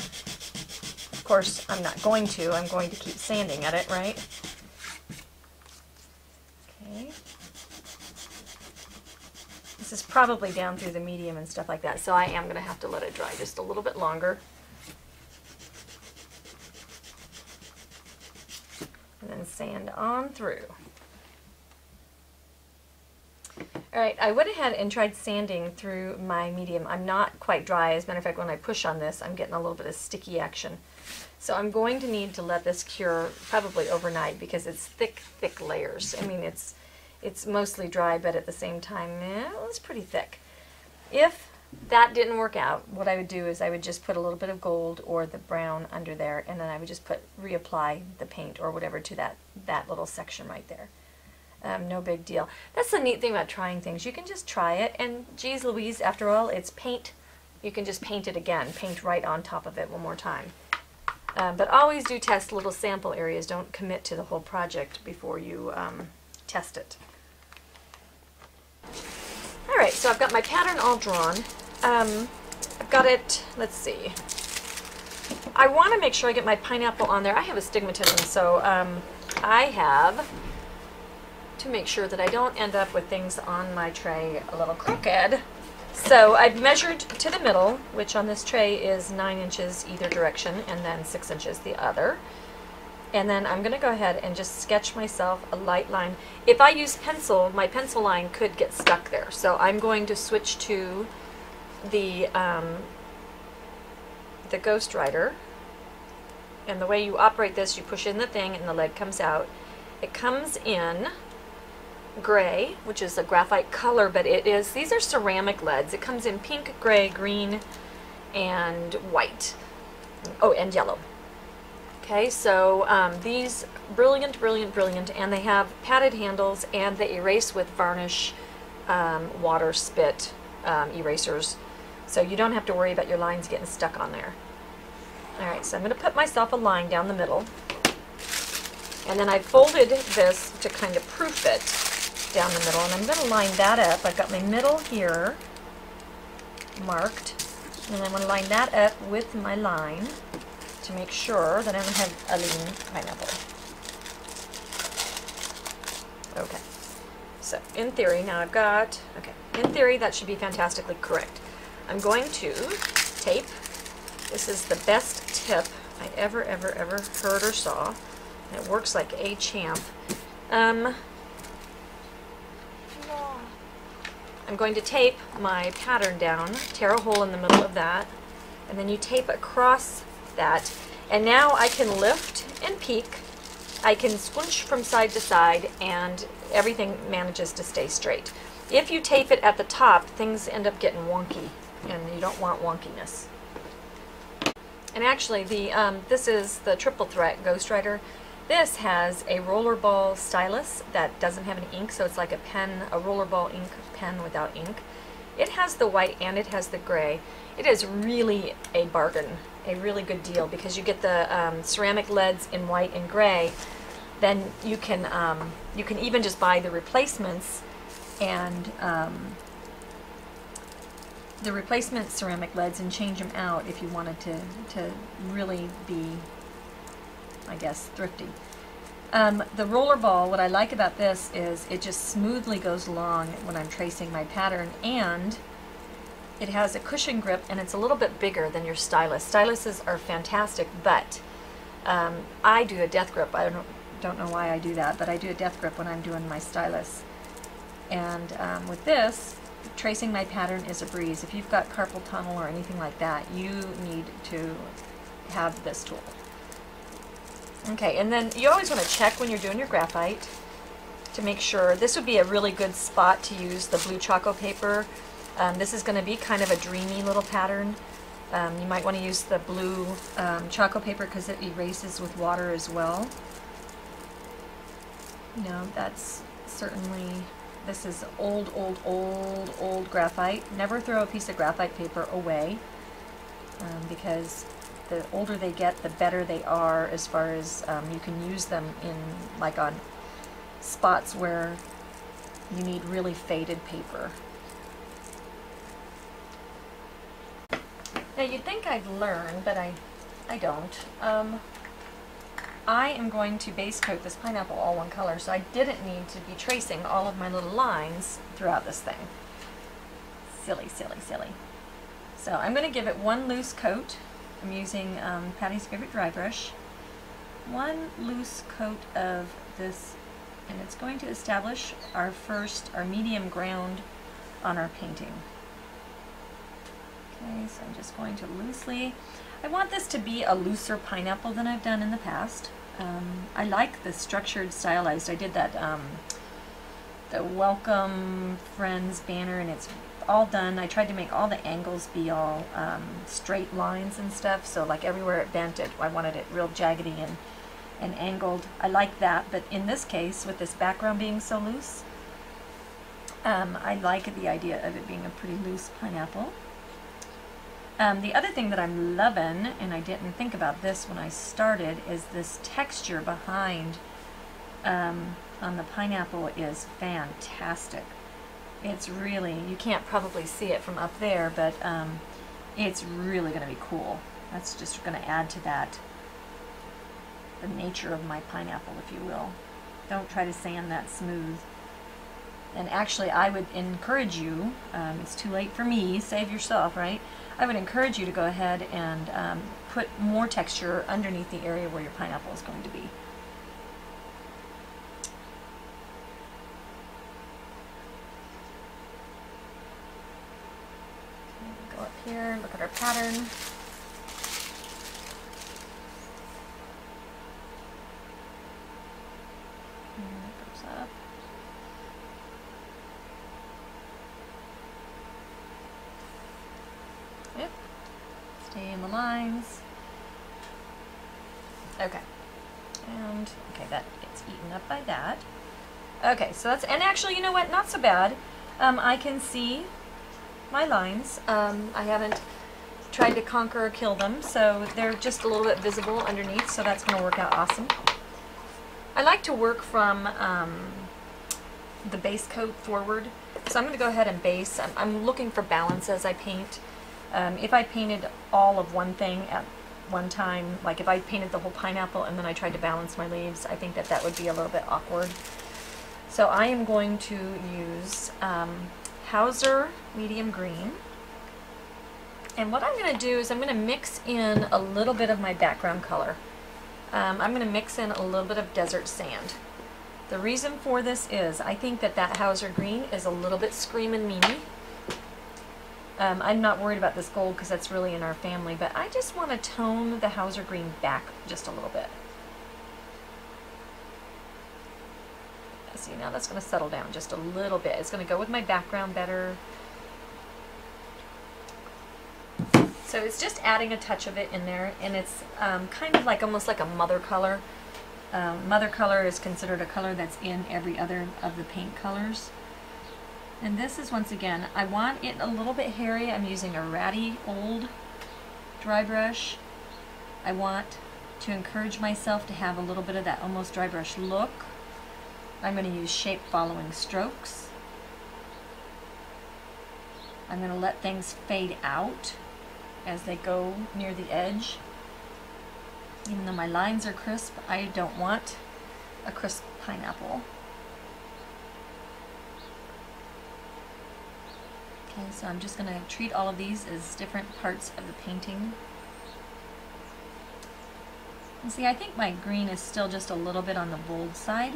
Of course, I'm not going to. I'm going to keep sanding at it, right? Okay. This is probably down through the medium and stuff like that, so I am going to have to let it dry just a little bit longer. And then sand on through. Alright, I went ahead and tried sanding through my medium. I'm not quite dry. As a matter of fact, when I push on this, I'm getting a little bit of sticky action. So I'm going to need to let this cure probably overnight because it's thick, thick layers. I mean, it's it's mostly dry, but at the same time, eh, it's pretty thick. If that didn't work out, what I would do is I would just put a little bit of gold or the brown under there, and then I would just put reapply the paint or whatever to that, that little section right there. Um, no big deal. That's the neat thing about trying things. You can just try it, and geez Louise, after all, it's paint. You can just paint it again, paint right on top of it one more time. Um, but always do test little sample areas. Don't commit to the whole project before you um, test it. All right, so I've got my pattern all drawn. Um, I've got it, let's see. I want to make sure I get my pineapple on there. I have astigmatism, so um, I have to make sure that I don't end up with things on my tray a little crooked. So I've measured to the middle, which on this tray is 9 inches either direction and then 6 inches the other. And then I'm going to go ahead and just sketch myself a light line. If I use pencil, my pencil line could get stuck there. So I'm going to switch to the, um, the Ghost Writer. And the way you operate this, you push in the thing and the leg comes out. It comes in gray, which is a graphite color, but it is, these are ceramic leads. It comes in pink, gray, green, and white. Oh, and yellow. Okay, so um, these, brilliant, brilliant, brilliant, and they have padded handles and they erase with varnish, um, water spit um, erasers. So you don't have to worry about your lines getting stuck on there. Alright, so I'm going to put myself a line down the middle. And then I folded this to kind of proof it down the middle, and I'm going to line that up. I've got my middle here marked, and I'm going to line that up with my line to make sure that I don't have a lean pineapple. Okay, so in theory, now I've got, okay, in theory that should be fantastically correct. I'm going to tape. This is the best tip I ever, ever, ever heard or saw. And it works like a champ. Um, I'm going to tape my pattern down, tear a hole in the middle of that, and then you tape across that. And now I can lift and peek. I can squinch from side to side and everything manages to stay straight. If you tape it at the top, things end up getting wonky and you don't want wonkiness. And actually, the um, this is the Triple Threat Ghost Writer. This has a rollerball stylus that doesn't have any ink, so it's like a pen, a rollerball ink pen without ink. It has the white and it has the gray. It is really a bargain, a really good deal because you get the um, ceramic leads in white and gray. Then you can um, you can even just buy the replacements and um, the replacement ceramic leads and change them out if you wanted to to really be I guess, thrifty. Um, the roller ball, what I like about this is it just smoothly goes along when I'm tracing my pattern and it has a cushion grip and it's a little bit bigger than your stylus. Styluses are fantastic, but um, I do a death grip. I don't, don't know why I do that, but I do a death grip when I'm doing my stylus. And um, with this, tracing my pattern is a breeze. If you've got carpal tunnel or anything like that, you need to have this tool. Okay, and then you always want to check when you're doing your graphite to make sure. This would be a really good spot to use the blue Chaco paper. Um, this is going to be kind of a dreamy little pattern. Um, you might want to use the blue um, Chaco paper because it erases with water as well. You know, that's certainly, this is old, old, old, old graphite. Never throw a piece of graphite paper away um, because the older they get, the better they are as far as um, you can use them in like on spots where you need really faded paper. Now you'd think I'd learn, but I, I don't. Um, I am going to base coat this pineapple all one color, so I didn't need to be tracing all of my little lines throughout this thing. Silly, silly, silly. So I'm going to give it one loose coat I'm using um, Patty's Favorite Dry Brush. One loose coat of this, and it's going to establish our first, our medium ground on our painting. Okay, so I'm just going to loosely, I want this to be a looser pineapple than I've done in the past. Um, I like the structured stylized. I did that um, the welcome friends banner and it's all done. I tried to make all the angles be all um, straight lines and stuff. So like everywhere it bent, it, I wanted it real jaggedy and, and angled. I like that, but in this case, with this background being so loose, um, I like the idea of it being a pretty loose pineapple. Um, the other thing that I'm loving, and I didn't think about this when I started, is this texture behind um, on the pineapple is fantastic. It's really, you can't probably see it from up there, but um, it's really going to be cool. That's just going to add to that, the nature of my pineapple, if you will. Don't try to sand that smooth. And actually, I would encourage you, um, it's too late for me, save yourself, right? I would encourage you to go ahead and um, put more texture underneath the area where your pineapple is going to be. Go up here, look at our pattern. Yep. Stay in the lines. Okay. And, okay, that gets eaten up by that. Okay, so that's, and actually, you know what, not so bad. Um, I can see my lines. Um, I haven't tried to conquer or kill them, so they're just a little bit visible underneath, so that's going to work out awesome. I like to work from um, the base coat forward, so I'm going to go ahead and base. I'm, I'm looking for balance as I paint. Um, if I painted all of one thing at one time, like if I painted the whole pineapple and then I tried to balance my leaves, I think that that would be a little bit awkward. So I am going to use um, Hauser medium green. And what I'm going to do is I'm going to mix in a little bit of my background color. Um, I'm going to mix in a little bit of desert sand. The reason for this is I think that that Hauser green is a little bit screaming meany. Um, I'm not worried about this gold because that's really in our family, but I just want to tone the Hauser green back just a little bit. See, now that's going to settle down just a little bit. It's going to go with my background better. So it's just adding a touch of it in there, and it's um, kind of like almost like a mother color. Um, mother color is considered a color that's in every other of the paint colors. And this is, once again, I want it a little bit hairy. I'm using a ratty old dry brush. I want to encourage myself to have a little bit of that almost dry brush look. I'm going to use shape following strokes. I'm going to let things fade out as they go near the edge. Even though my lines are crisp, I don't want a crisp pineapple. Okay, so I'm just going to treat all of these as different parts of the painting. And see, I think my green is still just a little bit on the bold side,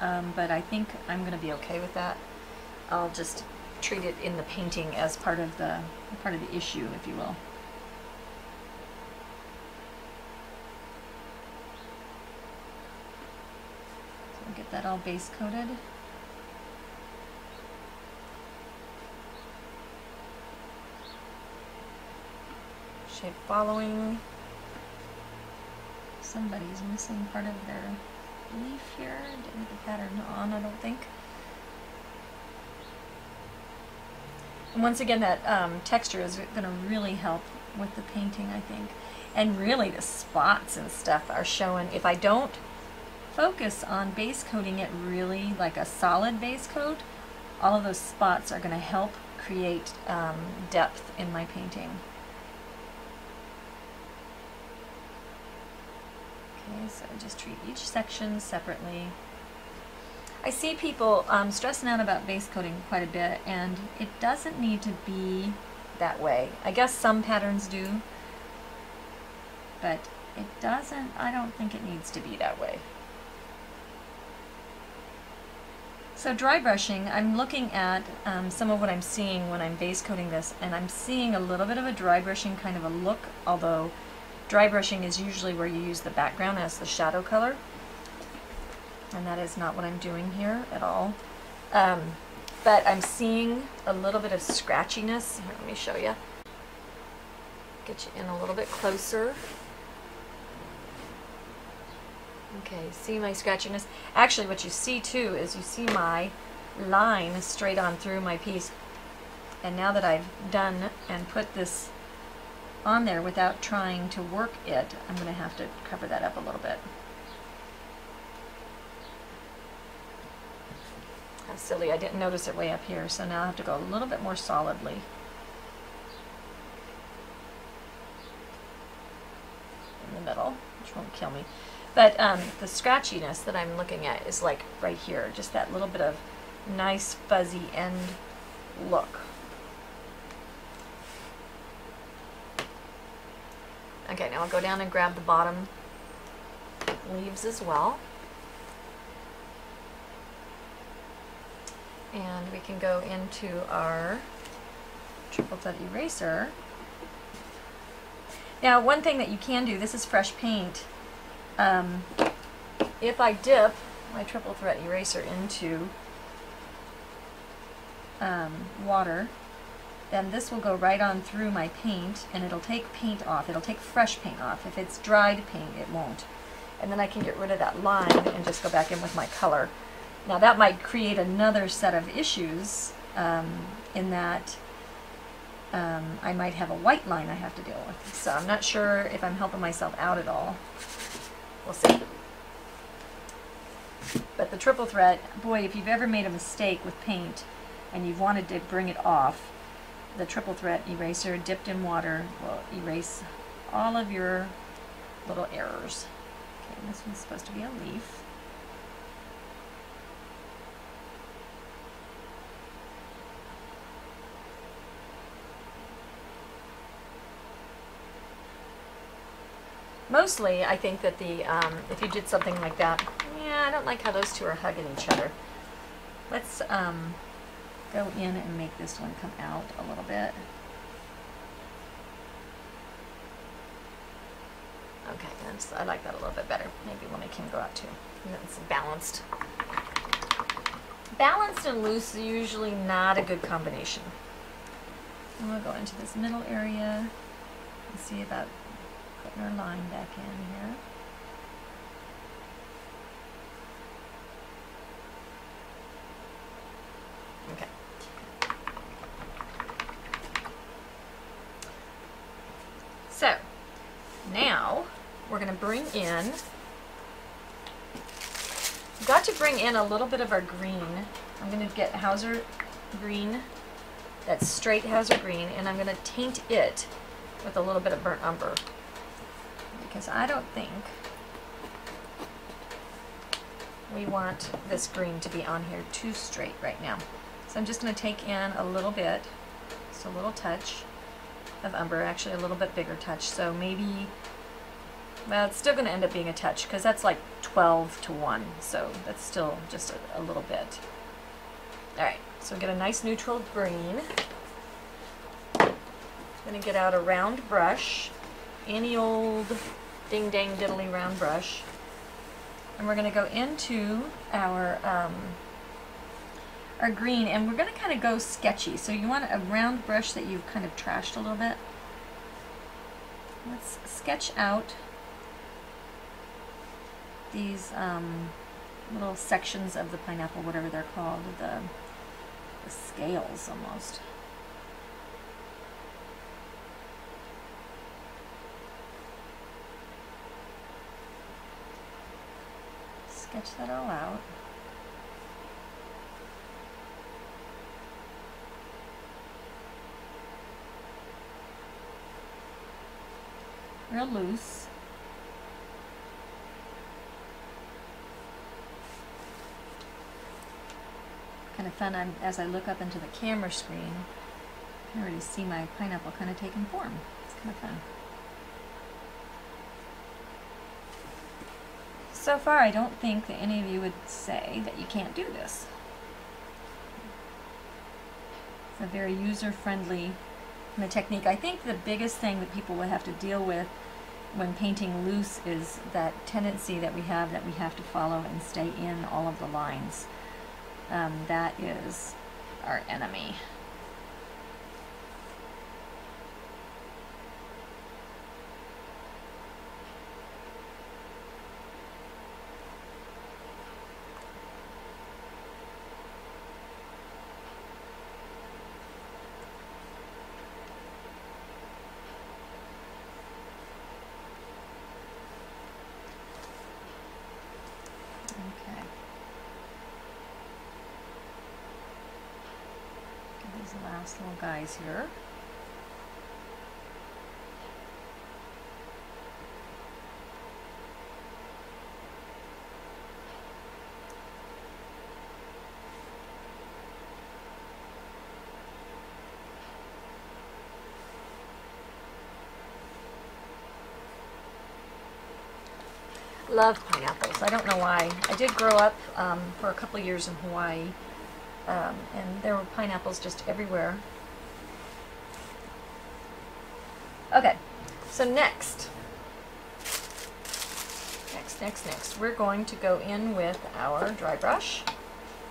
um, but I think I'm going to be okay with that. I'll just treat it in the painting as part of the part of the issue, if you will. So get that all base coated. shape following. Somebody's missing part of their leaf here. Didn't the pattern on, I don't think. And once again, that um, texture is going to really help with the painting, I think. And really, the spots and stuff are showing. If I don't focus on base coating it really like a solid base coat, all of those spots are going to help create um, depth in my painting. Okay, so just treat each section separately. I see people um, stressing out about base coating quite a bit, and it doesn't need to be that way. I guess some patterns do, but it doesn't, I don't think it needs to be that way. So dry brushing, I'm looking at um, some of what I'm seeing when I'm base coating this, and I'm seeing a little bit of a dry brushing kind of a look, although Dry brushing is usually where you use the background as the shadow color. And that is not what I'm doing here at all. Um, but I'm seeing a little bit of scratchiness. Here, let me show you. Get you in a little bit closer. Okay, see my scratchiness? Actually, what you see too is you see my line straight on through my piece. And now that I've done and put this on there without trying to work it, I'm going to have to cover that up a little bit. How silly, I didn't notice it way up here, so now I have to go a little bit more solidly. In the middle, which won't kill me. But um, the scratchiness that I'm looking at is like right here, just that little bit of nice fuzzy end look. Okay, now I'll go down and grab the bottom leaves as well. And we can go into our triple threat eraser. Now, one thing that you can do, this is fresh paint. Um, if I dip my triple threat eraser into um, water, then this will go right on through my paint and it'll take paint off. It'll take fresh paint off. If it's dried paint, it won't. And then I can get rid of that line and just go back in with my color. Now that might create another set of issues um, in that um, I might have a white line I have to deal with. So I'm not sure if I'm helping myself out at all. We'll see. But the triple threat, boy, if you've ever made a mistake with paint and you've wanted to bring it off, the triple threat eraser dipped in water will erase all of your little errors. Okay, this one's supposed to be a leaf. Mostly, I think that the um, if you did something like that, yeah, I don't like how those two are hugging each other. Let's um, go in and make this one come out a little bit. Okay, that's, I like that a little bit better. Maybe we'll make him go out too. And it's balanced. Balanced and loose is usually not a good combination. I'm going to go into this middle area and see about putting our line back in here. Okay. So, now we're going to bring in, got to bring in a little bit of our green. I'm going to get Hauser green, that's straight Hauser green, and I'm going to taint it with a little bit of burnt umber. Because I don't think we want this green to be on here too straight right now. So I'm just going to take in a little bit, just a little touch of umber, actually a little bit bigger touch. So maybe, well, it's still going to end up being a touch because that's like 12 to 1. So that's still just a, a little bit. All right, so get a nice neutral green. I'm going to get out a round brush, any old ding dang diddly round brush. And we're going to go into our um, our green and we're going to kind of go sketchy. So you want a round brush that you've kind of trashed a little bit. Let's sketch out these um, little sections of the pineapple, whatever they're called, the, the scales almost. Sketch that all out. Real loose. Kind of fun I'm, as I look up into the camera screen, I can already see my pineapple kind of taking form. It's kind of fun. So far, I don't think that any of you would say that you can't do this. It's a very user-friendly the technique. I think the biggest thing that people will have to deal with when painting loose is that tendency that we have that we have to follow and stay in all of the lines. um, that is our enemy. Okay. Get these last little here. Love pineapples. I don't know why. I did grow up um, for a couple years in Hawaii, um, and there were pineapples just everywhere. Okay, so next, next, next, next, we're going to go in with our dry brush,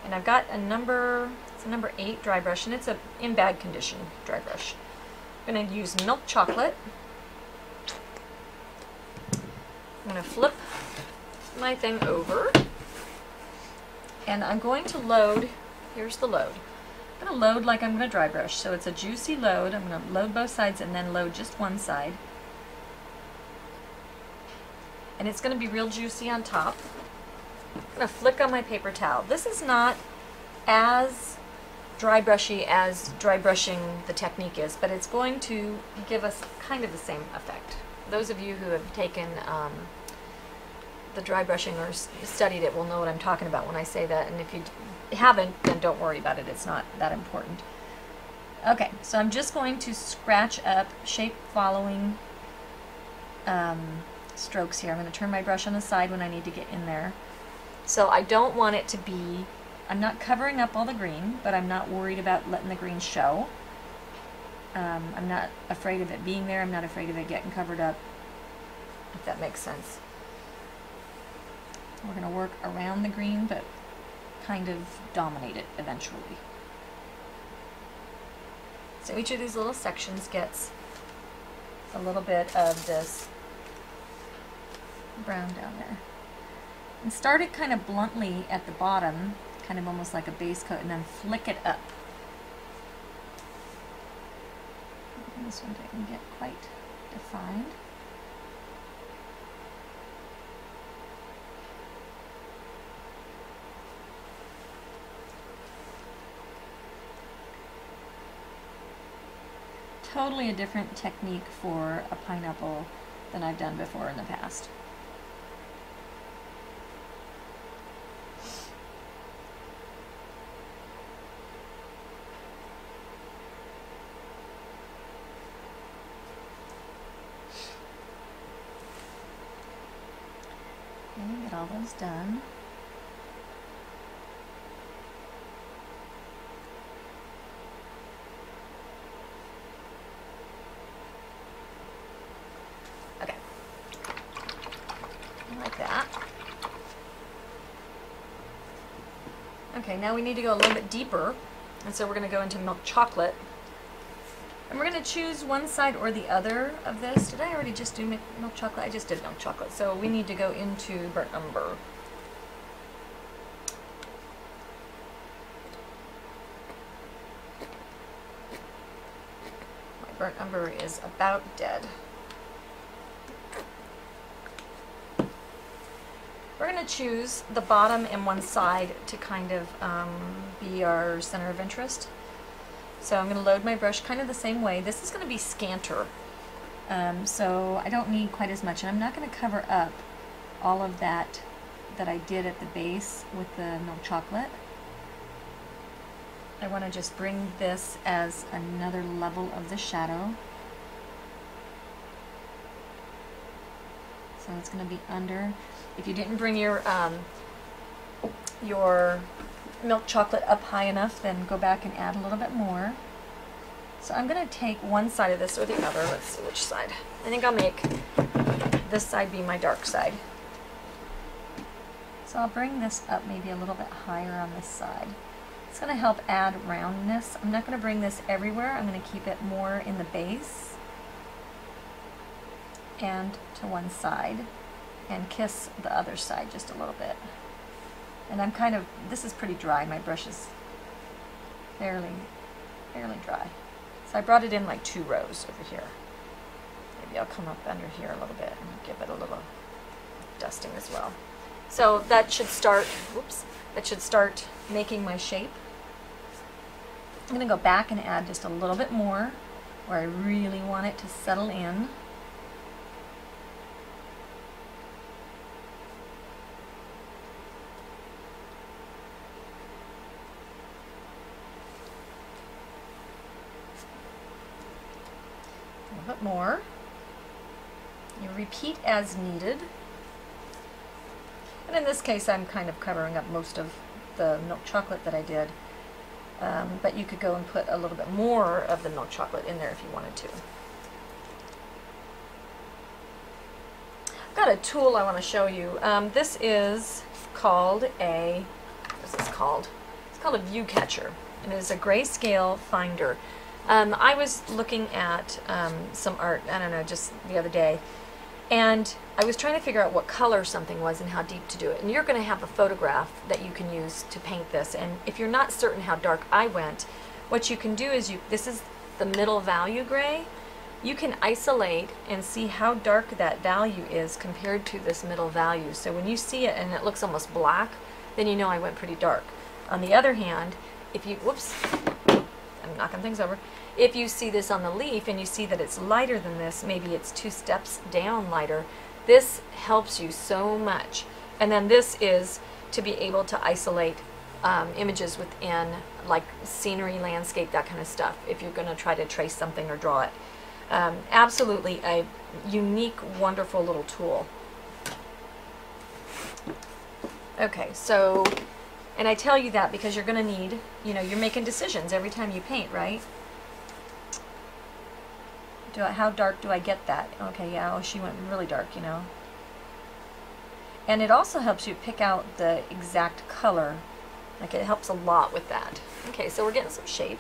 and I've got a number. It's a number eight dry brush, and it's a in bad condition dry brush. I'm going to use milk chocolate. I'm going to flip my thing over and I'm going to load, here's the load. I'm going to load like I'm going to dry brush. So it's a juicy load. I'm going to load both sides and then load just one side. And it's going to be real juicy on top. I'm going to flick on my paper towel. This is not as dry brushy as dry brushing the technique is, but it's going to give us kind of the same effect. Those of you who have taken um, the dry brushing or studied it will know what I'm talking about when I say that, and if you haven't, then don't worry about it. It's not that important. Okay, so I'm just going to scratch up shape following um, strokes here. I'm going to turn my brush on the side when I need to get in there. So I don't want it to be, I'm not covering up all the green, but I'm not worried about letting the green show. Um, I'm not afraid of it being there. I'm not afraid of it getting covered up, if that makes sense. We're going to work around the green, but kind of dominate it eventually. So each of these little sections gets a little bit of this brown down there. And start it kind of bluntly at the bottom, kind of almost like a base coat, and then flick it up. And this one didn't get quite defined. Totally a different technique for a pineapple than I've done before in the past. All those done. Okay. Like that. Okay, now we need to go a little bit deeper. And so we're going to go into milk chocolate. And we're going to choose one side or the other of this. Did I already just do milk chocolate? I just did milk chocolate. So we need to go into burnt umber. My burnt umber is about dead. We're going to choose the bottom and one side to kind of um, be our center of interest. So I'm going to load my brush kind of the same way. This is going to be scanter. Um, so I don't need quite as much. And I'm not going to cover up all of that that I did at the base with the milk chocolate. I want to just bring this as another level of the shadow. So it's going to be under. If you didn't bring your um, your milk chocolate up high enough, then go back and add a little bit more. So I'm going to take one side of this or the other. Let's see which side. I think I'll make this side be my dark side. So I'll bring this up maybe a little bit higher on this side. It's going to help add roundness. I'm not going to bring this everywhere. I'm going to keep it more in the base and to one side and kiss the other side just a little bit. And I'm kind of, this is pretty dry. My brush is fairly, fairly dry. So I brought it in like two rows over here. Maybe I'll come up under here a little bit and give it a little dusting as well. So that should start, whoops, that should start making my shape. I'm going to go back and add just a little bit more where I really want it to settle in. Little bit more. You repeat as needed. And in this case, I'm kind of covering up most of the milk chocolate that I did. Um, but you could go and put a little bit more of the milk chocolate in there if you wanted to. I've got a tool I want to show you. Um, this is called a, what is this called? It's called a view catcher. And it is a grayscale finder. Um, I was looking at um, some art, I don't know, just the other day, and I was trying to figure out what color something was and how deep to do it. And you're going to have a photograph that you can use to paint this. And if you're not certain how dark I went, what you can do is you, this is the middle value gray. You can isolate and see how dark that value is compared to this middle value. So when you see it and it looks almost black, then you know I went pretty dark. On the other hand, if you, whoops, I'm knocking things over. If you see this on the leaf and you see that it's lighter than this, maybe it's two steps down lighter, this helps you so much. And then this is to be able to isolate um, images within like scenery, landscape, that kind of stuff, if you're going to try to trace something or draw it. Um, absolutely a unique, wonderful little tool. Okay, so, and I tell you that because you're going to need, you know, you're making decisions every time you paint, right? Do I, how dark do I get that? Okay, yeah, oh, she went really dark, you know. And it also helps you pick out the exact color. Like it helps a lot with that. Okay, so we're getting some shape.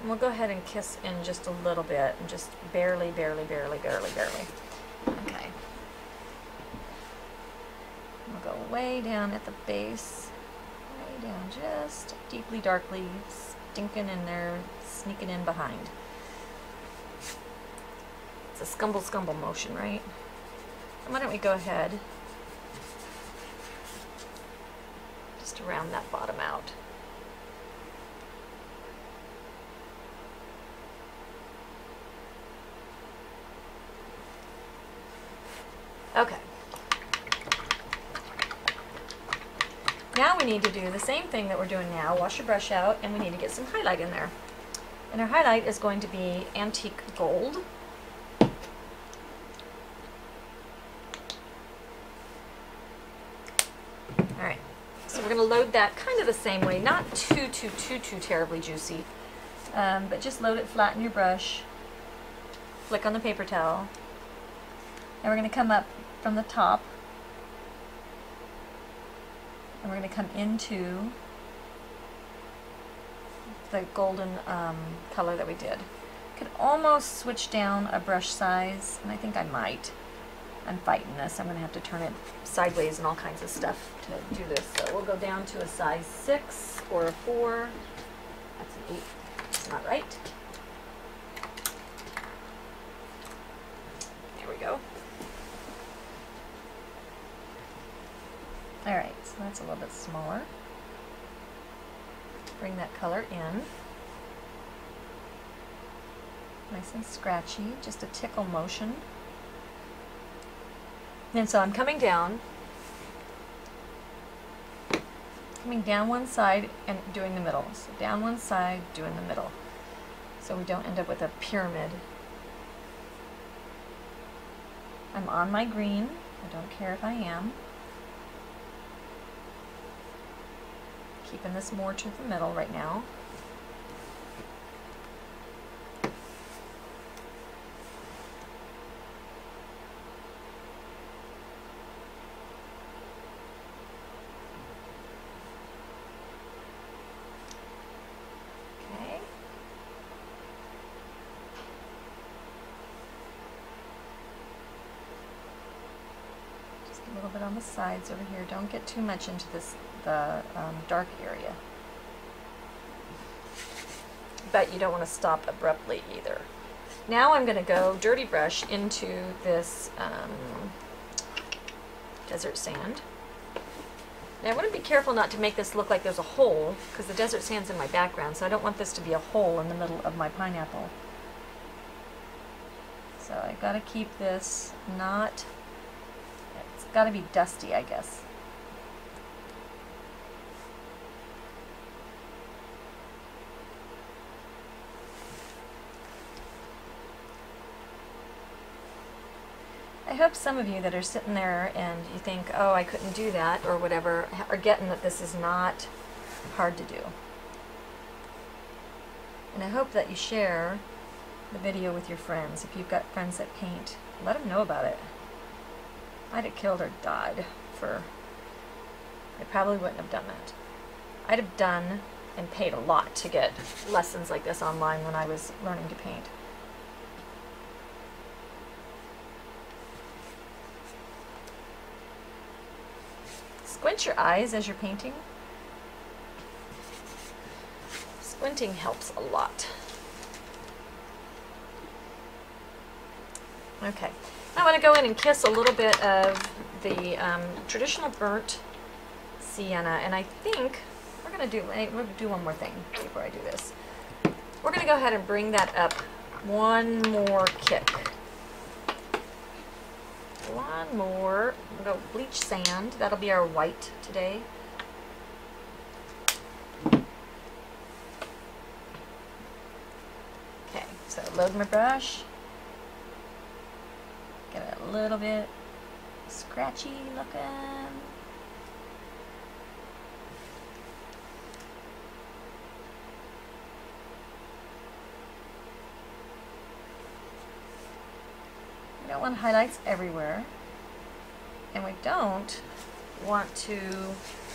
And we'll go ahead and kiss in just a little bit, and just barely, barely, barely, barely, barely. Okay. We'll go way down at the base Way down just deeply, darkly, stinking in there, sneaking in behind. It's a scumble scumble motion, right? why don't we go ahead just to round that bottom out. Okay. Now we need to do the same thing that we're doing now, wash your brush out, and we need to get some highlight in there. And our highlight is going to be antique gold. Alright, so we're going to load that kind of the same way, not too, too, too, too terribly juicy, um, but just load it flat in your brush, flick on the paper towel, and we're going to come up from the top and we're going to come into the golden um, color that we did. Could almost switch down a brush size, and I think I might. I'm fighting this. I'm going to have to turn it sideways and all kinds of stuff to do this. So we'll go down to a size 6 or a 4. That's an 8. That's not right. There we go. Alright, so that's a little bit smaller. Bring that color in. Nice and scratchy, just a tickle motion. And so I'm coming down, coming down one side and doing the middle. So down one side, doing the middle. So we don't end up with a pyramid. I'm on my green. I don't care if I am. keeping this more to the middle right now. sides over here. Don't get too much into this the um, dark area. But you don't want to stop abruptly either. Now I'm going to go dirty brush into this um, desert sand. Now I want to be careful not to make this look like there's a hole because the desert sand's in my background, so I don't want this to be a hole in the middle of my pineapple. So I've got to keep this not, it's got to be dusty, I guess. I hope some of you that are sitting there and you think, oh, I couldn't do that or whatever, are getting that this is not hard to do. And I hope that you share the video with your friends. If you've got friends that paint, let them know about it. I'd have killed or died for, I probably wouldn't have done that. I'd have done and paid a lot to get lessons like this online when I was learning to paint. Squint your eyes as you're painting. Squinting helps a lot. Okay, I want to go in and kiss a little bit of the um, traditional burnt sienna, and I think we're going to do, we're to do one more thing before I do this. We're going to go ahead and bring that up one more kick. One more, we'll go bleach sand, that'll be our white today. Okay, so load my brush. Get it a little bit scratchy looking. Don't want highlights everywhere. And we don't want to,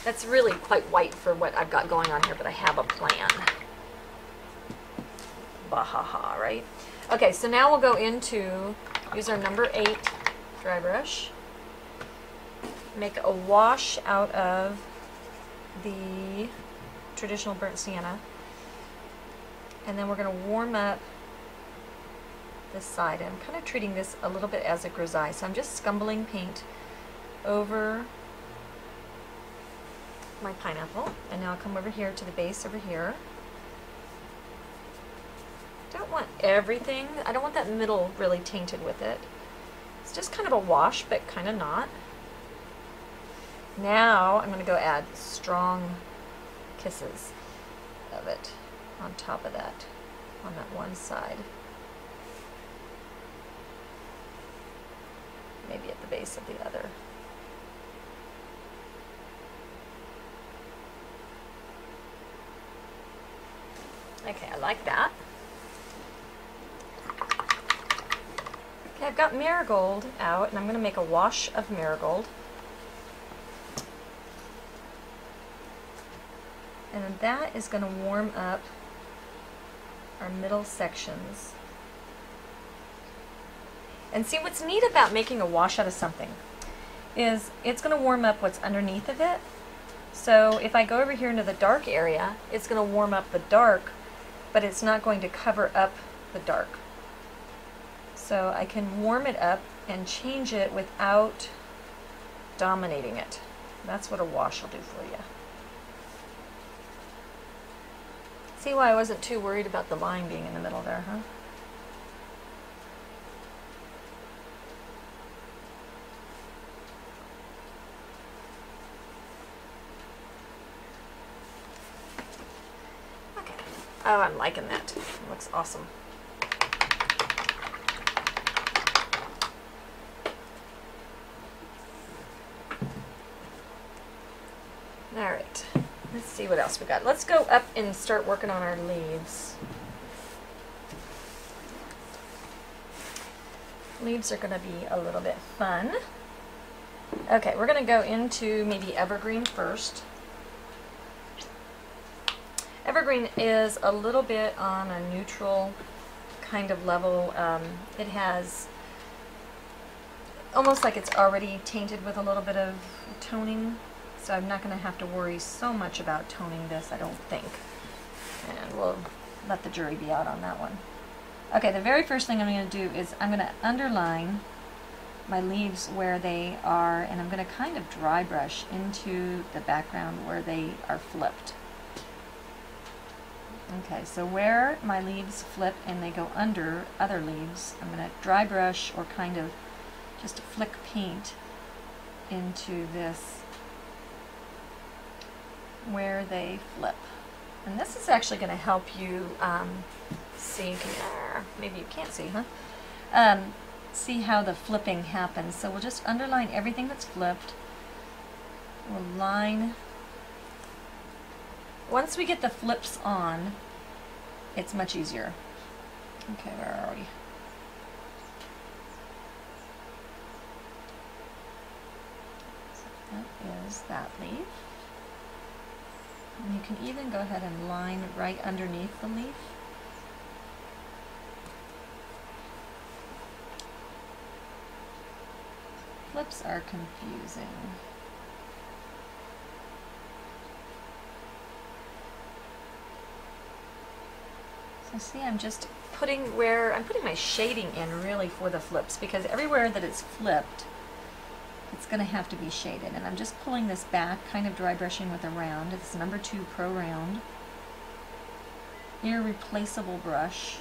that's really quite white for what I've got going on here, but I have a plan. Bahaha, right? Okay, so now we'll go into, use our number eight dry brush. Make a wash out of the traditional burnt sienna. And then we're going to warm up this side. I'm kind of treating this a little bit as a grisaille. So I'm just scumbling paint over my pineapple. And now I'll come over here to the base over here. Don't want everything. I don't want that middle really tainted with it. It's just kind of a wash, but kind of not. Now I'm going to go add strong kisses of it on top of that, on that one side. Maybe at the base of the other. Okay, I like that. Okay, I've got marigold out, and I'm going to make a wash of marigold. And that is going to warm up our middle sections. And see, what's neat about making a wash out of something is it's going to warm up what's underneath of it. So if I go over here into the dark area, it's going to warm up the dark, but it's not going to cover up the dark. So I can warm it up and change it without dominating it. That's what a wash will do for you. See why I wasn't too worried about the line being in the middle there, huh? Okay. Oh, I'm liking that. It looks awesome. All right. Let's see what else we got. Let's go up and start working on our leaves. Leaves are going to be a little bit fun. Okay, we're going to go into maybe evergreen first. Evergreen is a little bit on a neutral kind of level. Um, it has almost like it's already tainted with a little bit of toning, so I'm not going to have to worry so much about toning this, I don't think. And we'll let the jury be out on that one. Okay, the very first thing I'm going to do is I'm going to underline my leaves where they are, and I'm going to kind of dry brush into the background where they are flipped. Okay, so where my leaves flip and they go under other leaves, I'm going to dry brush or kind of just flick paint into this where they flip. And this is actually going to help you um, see, maybe you can't see, huh? Um, see how the flipping happens. So we'll just underline everything that's flipped. We'll line. Once we get the flips on, it's much easier. Okay, where are we? That is that leaf. And you can even go ahead and line right underneath the leaf. Flips are confusing. So see, I'm just putting where, I'm putting my shading in really for the flips because everywhere that it's flipped, it's going to have to be shaded. And I'm just pulling this back, kind of dry brushing with a round. It's number two Pro Round. Irreplaceable brush.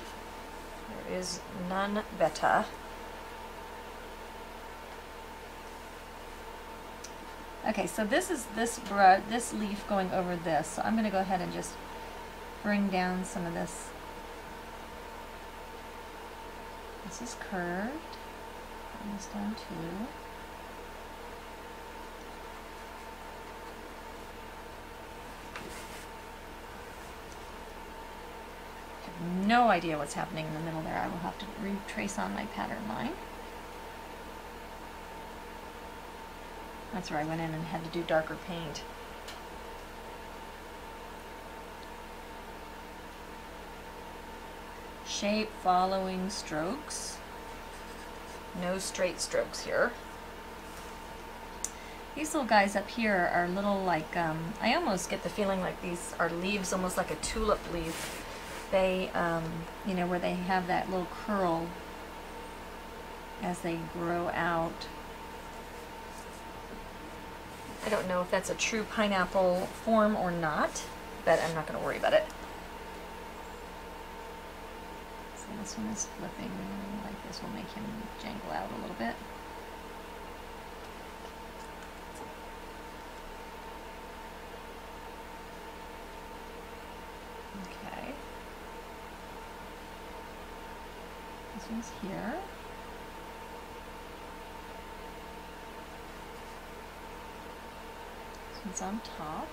There is none better. Okay, so this is this brush, this leaf going over this. So I'm going to go ahead and just bring down some of this. This is curved. Bring this down too. no idea what's happening in the middle there. I will have to retrace on my pattern line. That's where I went in and had to do darker paint. Shape following strokes. No straight strokes here. These little guys up here are little like, um, I almost get the feeling like these are leaves, almost like a tulip leaf they, um, you know, where they have that little curl as they grow out. I don't know if that's a true pineapple form or not, but I'm not going to worry about it. So this one is flipping, like this will make him jangle out a little bit. Okay. This one's here. This one's on top.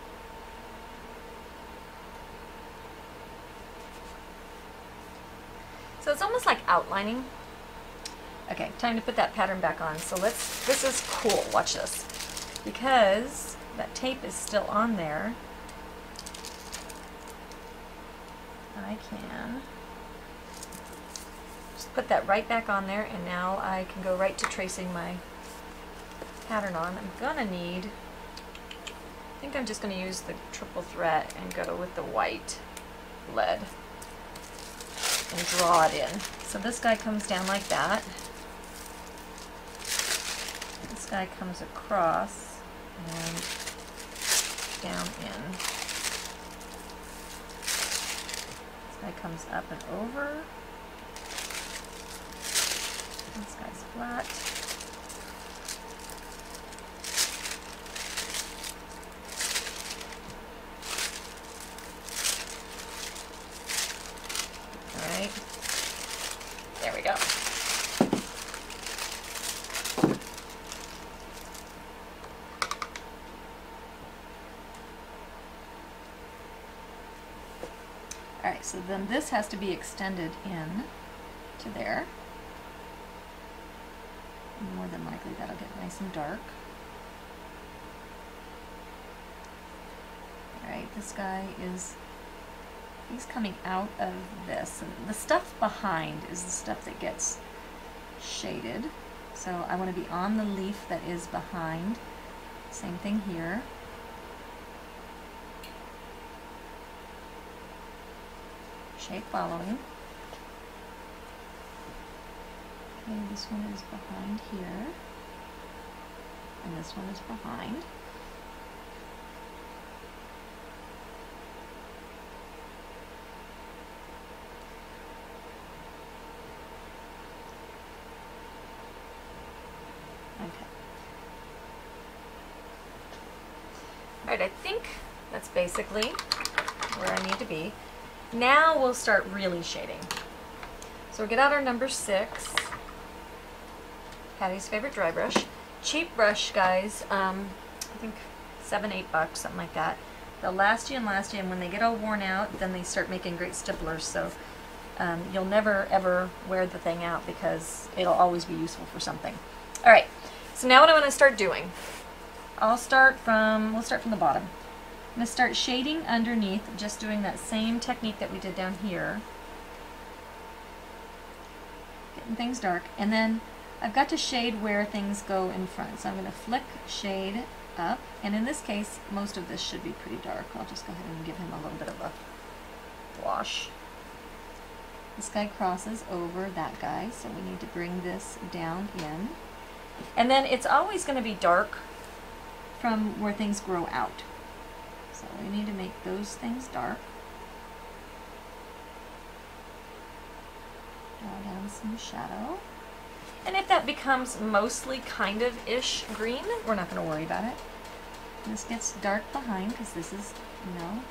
So it's almost like outlining. Okay, time to put that pattern back on. So let's, this is cool, watch this. Because that tape is still on there, I can just put that right back on there and now I can go right to tracing my pattern on. I'm gonna need, I think I'm just gonna use the triple threat and go with the white lead and draw it in. So this guy comes down like that. This guy comes across and down in. This guy comes up and over. This guy's flat. All right. There we go. All right, so then this has to be extended in to there more than likely that'll get nice and dark. Alright, this guy is, he's coming out of this. And the stuff behind is the stuff that gets shaded. So I want to be on the leaf that is behind. Same thing here. Shape following. Okay, this one is behind here. And this one is behind. Okay. Alright, I think that's basically where I need to be. Now we'll start really shading. So we'll get out our number six. Patty's favorite dry brush. Cheap brush, guys. Um, I think seven, eight bucks, something like that. They'll last you and last you, and when they get all worn out, then they start making great stipplers. So um, you'll never ever wear the thing out because it'll always be useful for something. All right. So now what I'm going to start doing, I'll start from, we'll start from the bottom. I'm going to start shading underneath, just doing that same technique that we did down here. Getting things dark. And then I've got to shade where things go in front. So I'm going to flick shade up. And in this case, most of this should be pretty dark. I'll just go ahead and give him a little bit of a wash. This guy crosses over that guy, so we need to bring this down in. And then it's always going to be dark from where things grow out. So we need to make those things dark. Draw down some shadow. And if that becomes mostly kind of ish green, we're not going to worry about it. This gets dark behind because this is, you know,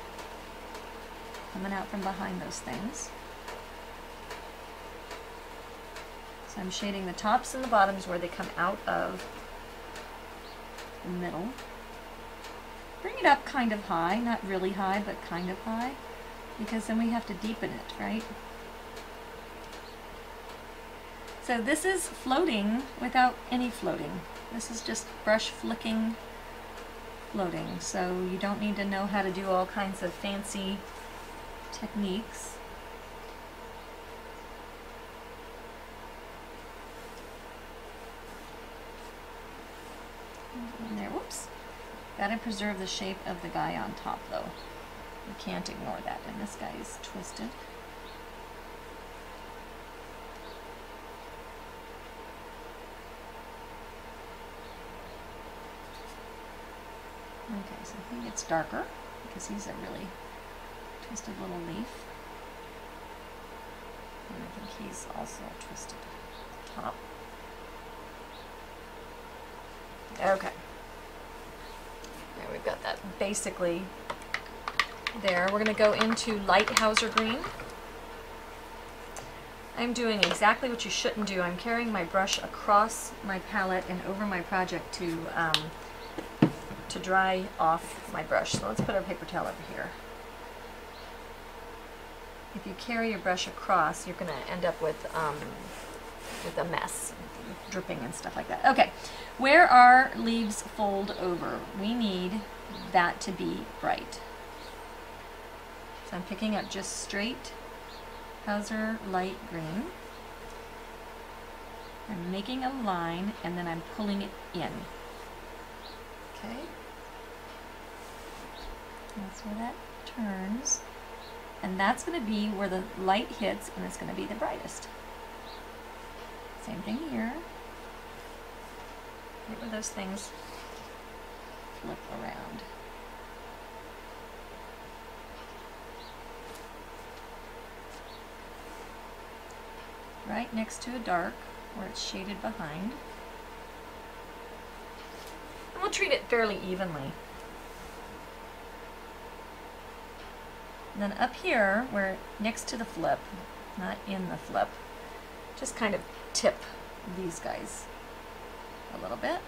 coming out from behind those things. So I'm shading the tops and the bottoms where they come out of the middle. Bring it up kind of high, not really high, but kind of high, because then we have to deepen it, right? So this is floating without any floating. This is just brush flicking floating. So you don't need to know how to do all kinds of fancy techniques. And there, whoops. Gotta preserve the shape of the guy on top though. You can't ignore that. And this guy is twisted. Okay, so he gets darker because he's a really twisted little leaf. And I think he's also twisted top. Okay. We've got that basically there. We're going to go into Light Hauser Green. I'm doing exactly what you shouldn't do. I'm carrying my brush across my palette and over my project to um, to dry off my brush. So let's put our paper towel over here. If you carry your brush across, you're going to end up with um, with a mess, dripping and stuff like that. Okay, where our leaves fold over, we need that to be bright. So I'm picking up just straight Hauser light green. I'm making a line and then I'm pulling it in. Okay. That's where that turns. And that's going to be where the light hits and it's going to be the brightest. Same thing here. Right where those things flip around. Right next to a dark where it's shaded behind. And we'll treat it fairly evenly. And then up here, where next to the flip, not in the flip, just kind of tip these guys a little bit.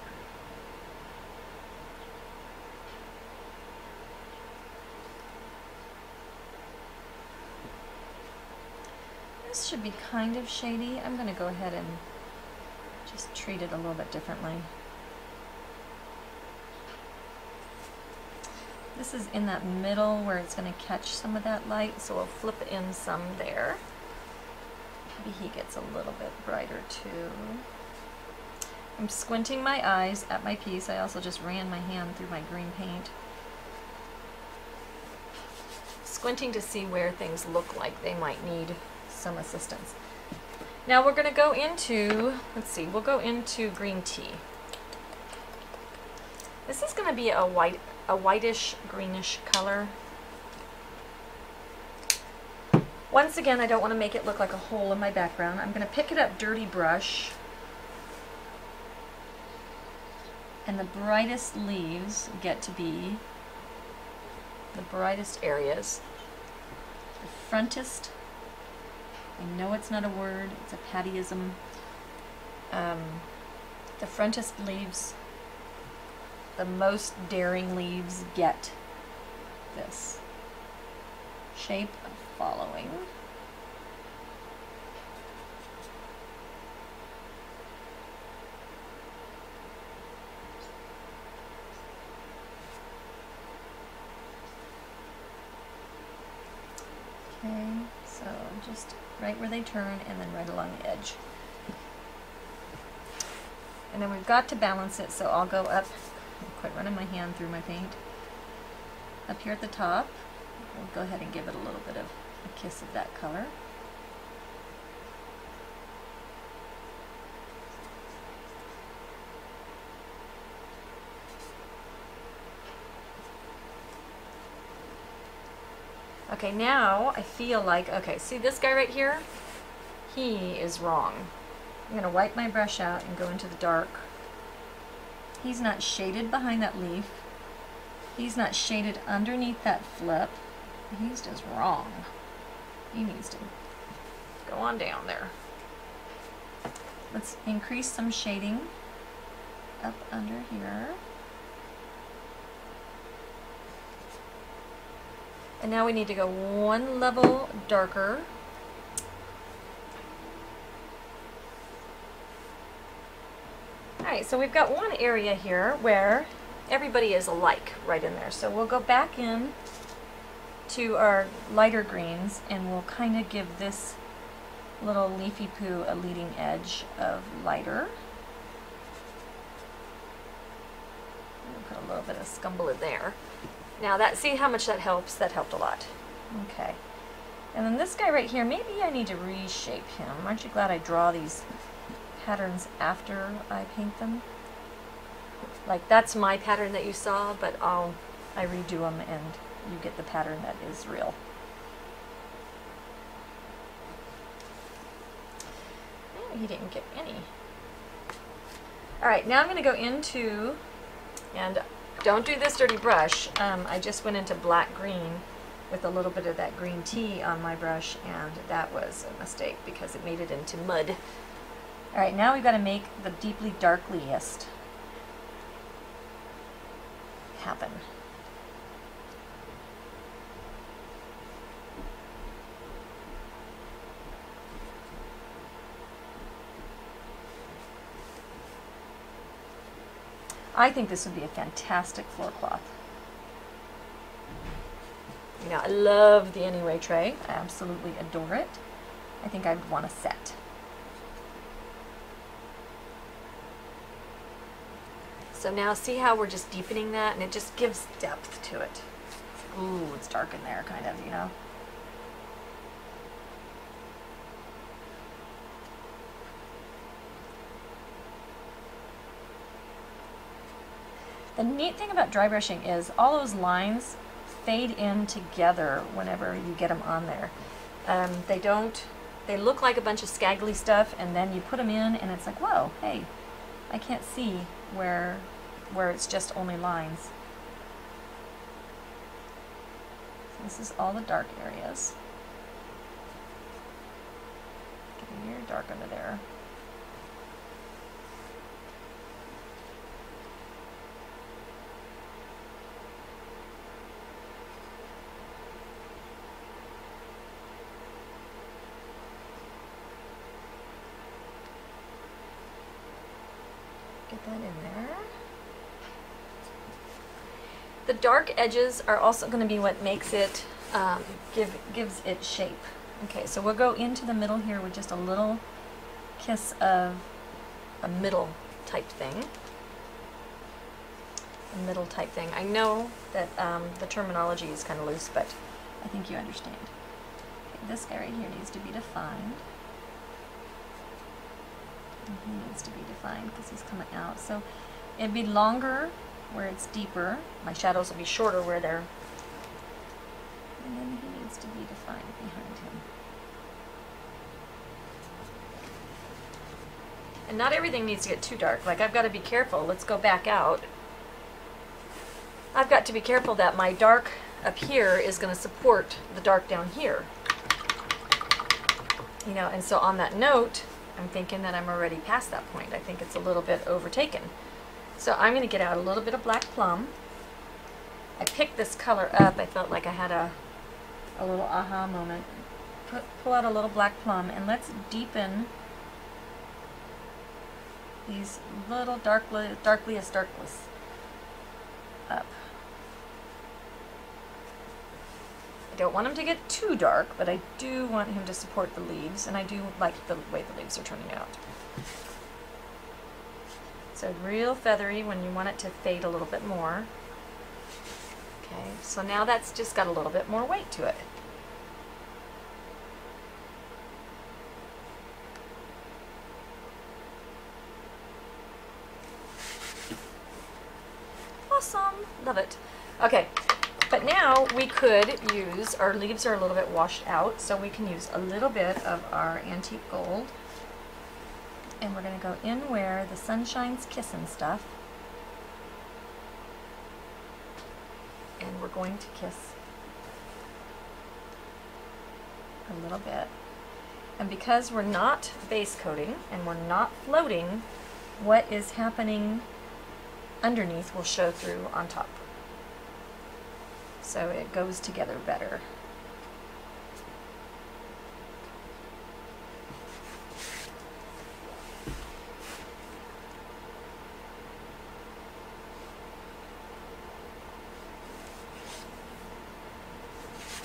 This should be kind of shady. I'm going to go ahead and just treat it a little bit differently. This is in that middle where it's going to catch some of that light, so we'll flip in some there. Maybe he gets a little bit brighter too. I'm squinting my eyes at my piece. I also just ran my hand through my green paint. Squinting to see where things look like they might need some assistance. Now we're going to go into, let's see, we'll go into green tea. This is going to be a white, a whitish greenish color. Once again, I don't want to make it look like a hole in my background. I'm going to pick it up dirty brush. And the brightest leaves get to be the brightest areas. The frontest I know it's not a word, it's a pattyism. Um, the frontest leaves, the most daring leaves get this shape of following. Okay, so just right where they turn and then right along the edge. And then we've got to balance it, so I'll go up, quit running my hand through my paint. Up here at the top, we'll go ahead and give it a little bit of a kiss of that color. Okay, now I feel like, okay, see this guy right here? He is wrong. I'm going to wipe my brush out and go into the dark. He's not shaded behind that leaf. He's not shaded underneath that flip. He's just wrong. He needs to go on down there. Let's increase some shading up under here. And now we need to go one level darker. Alright, so we've got one area here where everybody is alike right in there. So we'll go back in to our lighter greens and we'll kind of give this little leafy poo a leading edge of lighter. Put a little bit of scumble in there. Now that, see how much that helps? That helped a lot. Okay. And then this guy right here, maybe I need to reshape him. Aren't you glad I draw these patterns after I paint them? Like that's my pattern that you saw, but I'll, I redo them and you get the pattern that is real. Oh, he didn't get any. All right, now I'm going to go into, and don't do this dirty brush. Um, I just went into black green with a little bit of that green tea on my brush and that was a mistake because it made it into mud. Alright, now we've got to make the deeply darkliest happen. I think this would be a fantastic floor cloth. You know, I love the Anyway tray. I absolutely adore it. I think I'd want a set. So now see how we're just deepening that and it just gives depth to it. Ooh, it's dark in there kind of, you know. The neat thing about dry brushing is all those lines fade in together whenever you get them on there. Um, they don't, they look like a bunch of scaggly stuff and then you put them in and it's like, whoa, hey, I can't see where, where it's just only lines. This is all the dark areas. Getting very dark under there. That in there. The dark edges are also going to be what makes it, um, give, gives it shape. Okay, so we'll go into the middle here with just a little kiss of a middle type thing. A middle type thing. I know that um, the terminology is kind of loose, but I think you understand. Okay, this guy right here needs to be defined. And he needs to be defined because he's coming out. So it'd be longer where it's deeper. my shadows will be shorter where they're And then he needs to be defined behind him. And not everything needs to get too dark. Like I've got to be careful. Let's go back out. I've got to be careful that my dark up here is going to support the dark down here. You know, and so on that note, I'm thinking that I'm already past that point. I think it's a little bit overtaken. So I'm going to get out a little bit of black plum. I picked this color up. I felt like I had a, a little aha moment. Put, pull out a little black plum and let's deepen these little darkly, darkliest darkless up. I don't want him to get too dark, but I do want him to support the leaves, and I do like the way the leaves are turning out. So real feathery when you want it to fade a little bit more. Okay, so now that's just got a little bit more weight to it. Awesome, love it. Okay, but now we could use, our leaves are a little bit washed out, so we can use a little bit of our antique gold. And we're gonna go in where the sunshine's kissing stuff. And we're going to kiss a little bit. And because we're not base coating and we're not floating, what is happening underneath will show through on top. So it goes together better.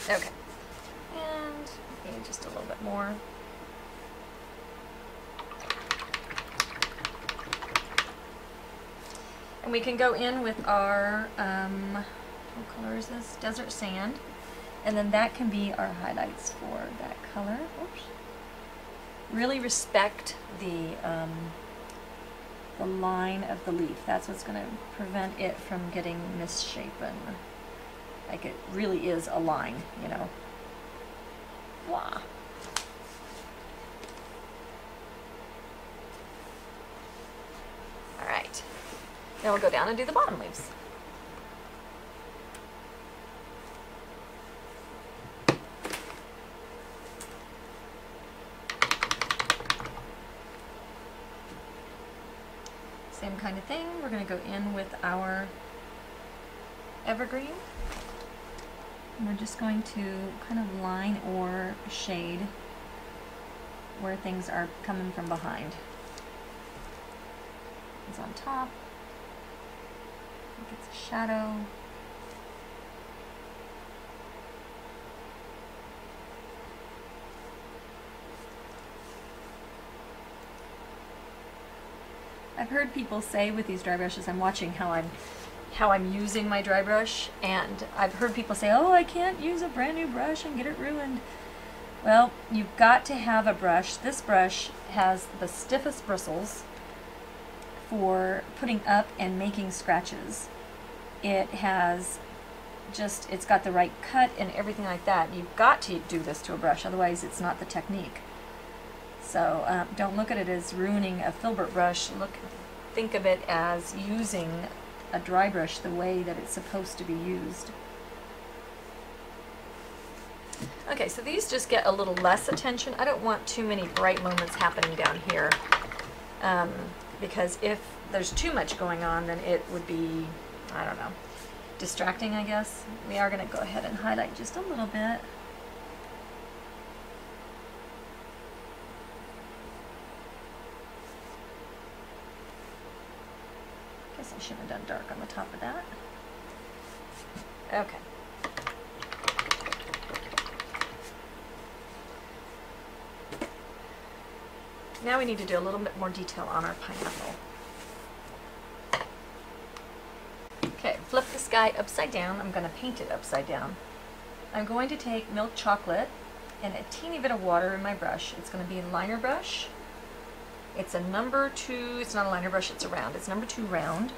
Okay. And maybe just a little bit more. And we can go in with our, um, what color is this? Desert sand. And then that can be our highlights for that color. Oops. Really respect the, um, the line of the leaf. That's what's going to prevent it from getting misshapen. Like it really is a line, you know. Blah. All right. Now we'll go down and do the bottom leaves. Same kind of thing. We're going to go in with our evergreen. And we're just going to kind of line or shade where things are coming from behind. It's on top. It's a shadow. I've heard people say with these dry brushes, I'm watching how I'm how I'm using my dry brush, and I've heard people say, oh, I can't use a brand new brush and get it ruined. Well, you've got to have a brush. This brush has the stiffest bristles for putting up and making scratches. It has just, it's got the right cut and everything like that. You've got to do this to a brush, otherwise it's not the technique. So um, don't look at it as ruining a filbert brush. Look, think of it as using a dry brush the way that it's supposed to be used. Okay, so these just get a little less attention. I don't want too many bright moments happening down here. Um, because if there's too much going on, then it would be, I don't know, distracting, I guess. We are going to go ahead and highlight just a little bit. I should have done dark on the top of that. Okay. Now we need to do a little bit more detail on our pineapple. Okay, flip this guy upside down. I'm going to paint it upside down. I'm going to take milk chocolate and a teeny bit of water in my brush. It's going to be a liner brush. It's a number two, it's not a liner brush, it's a round. It's number two round.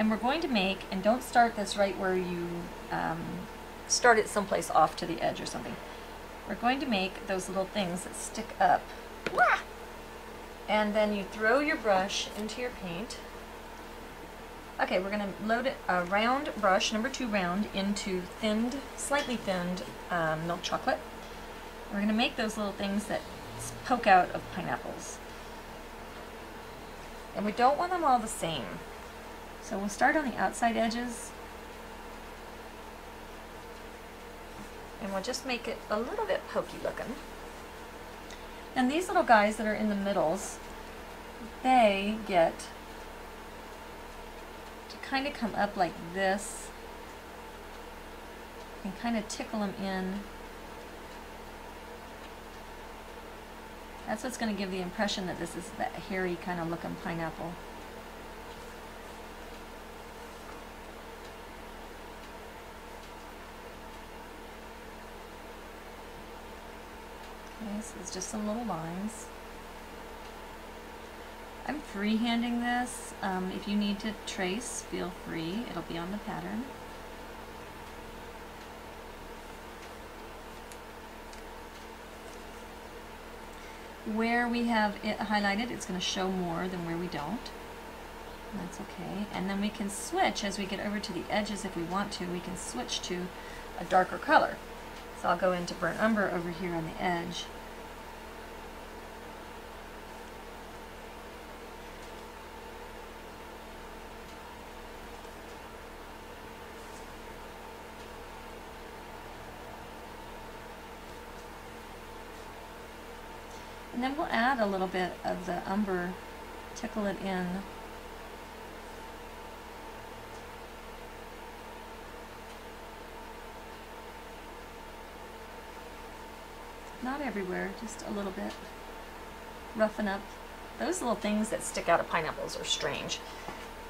And we're going to make, and don't start this right where you um, start it someplace off to the edge or something. We're going to make those little things that stick up. And then you throw your brush into your paint. Okay, we're going to load a round brush, number two round, into thinned, slightly thinned um, milk chocolate. We're going to make those little things that poke out of pineapples. And we don't want them all the same. So we'll start on the outside edges. And we'll just make it a little bit pokey looking. And these little guys that are in the middles, they get to kind of come up like this and kind of tickle them in That's what's going to give the impression that this is that hairy kind of looking pineapple. Okay, so it's just some little lines. I'm freehanding this. Um, if you need to trace, feel free. It'll be on the pattern. Where we have it highlighted, it's going to show more than where we don't. That's okay. And then we can switch as we get over to the edges if we want to. We can switch to a darker color. So I'll go into burnt umber over here on the edge. And then we'll add a little bit of the umber, tickle it in. Not everywhere, just a little bit. Roughen up. Those little things that stick out of pineapples are strange.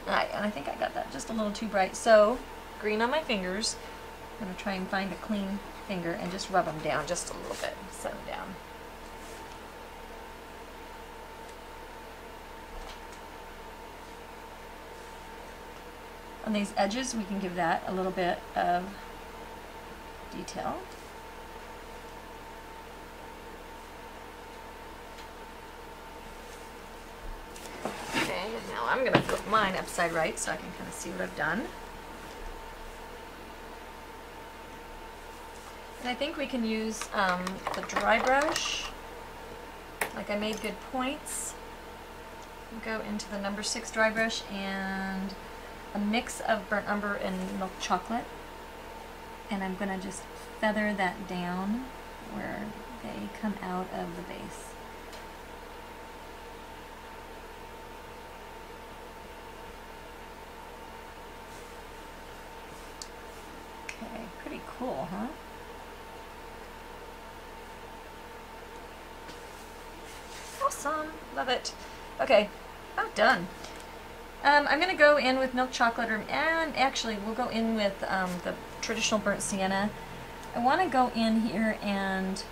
Right, and I think I got that just a little too bright. So, green on my fingers. I'm going to try and find a clean finger and just rub them down just a little bit. Set them down. On these edges, we can give that a little bit of detail. Okay, now I'm going to flip mine upside right so I can kind of see what I've done. And I think we can use um, the dry brush, like I made good points. Go into the number six dry brush and a mix of burnt umber and milk chocolate. And I'm going to just feather that down where they come out of the base. Okay, pretty cool, huh? Awesome, love it. Okay, about done. Um, I'm going to go in with milk chocolate, or, and actually we'll go in with um, the traditional burnt sienna. I want to go in here and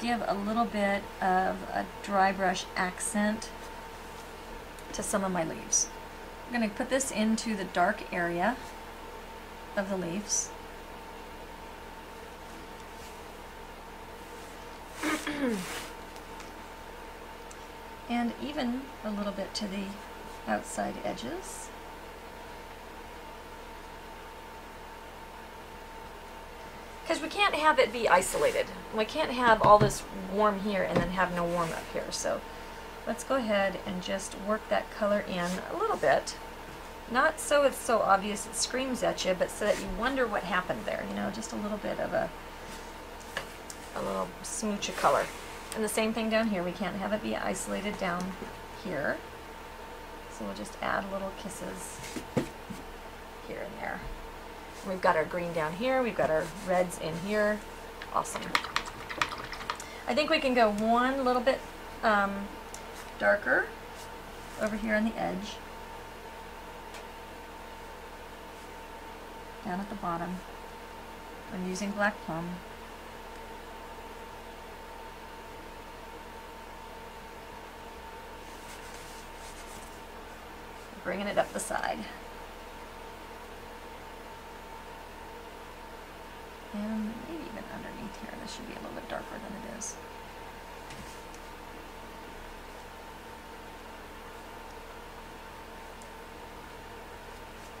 give a little bit of a dry brush accent to some of my leaves. I'm going to put this into the dark area of the leaves. and even a little bit to the outside edges. Because we can't have it be isolated. We can't have all this warm here and then have no warm up here. So let's go ahead and just work that color in a little bit. Not so it's so obvious it screams at you, but so that you wonder what happened there. You know, just a little bit of a, a little smooch of color. And the same thing down here. We can't have it be isolated down here. So we'll just add little kisses here and there. We've got our green down here. We've got our reds in here. Awesome. I think we can go one little bit um, darker over here on the edge. down at the bottom. I'm using black plum. Bringing it up the side. And maybe even underneath here. This should be a little bit darker than it is.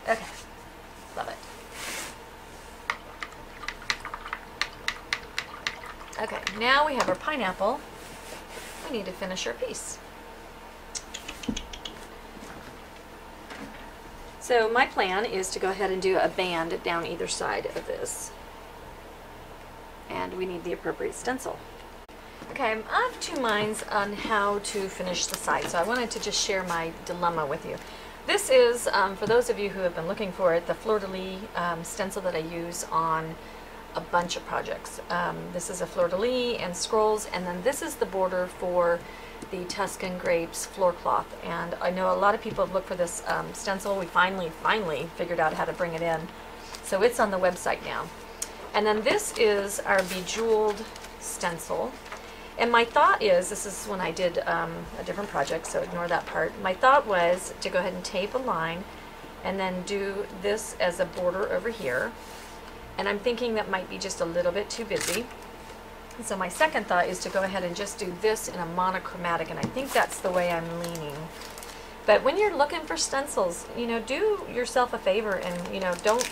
Okay, love it. Okay, now we have our pineapple. We need to finish our piece. So my plan is to go ahead and do a band down either side of this. And we need the appropriate stencil. Okay, I'm of two minds on how to finish the side, so I wanted to just share my dilemma with you. This is, um, for those of you who have been looking for it, the fleur-de-lis um, stencil that I use on a bunch of projects. Um, this is a fleur-de-lis and scrolls, and then this is the border for the Tuscan Grapes floor cloth. And I know a lot of people have looked for this um, stencil. We finally, finally figured out how to bring it in. So it's on the website now. And then this is our bejeweled stencil. And my thought is, this is when I did um, a different project, so ignore that part. My thought was to go ahead and tape a line and then do this as a border over here. And I'm thinking that might be just a little bit too busy. So my second thought is to go ahead and just do this in a monochromatic, and I think that's the way I'm leaning. But when you're looking for stencils, you know, do yourself a favor and, you know, don't,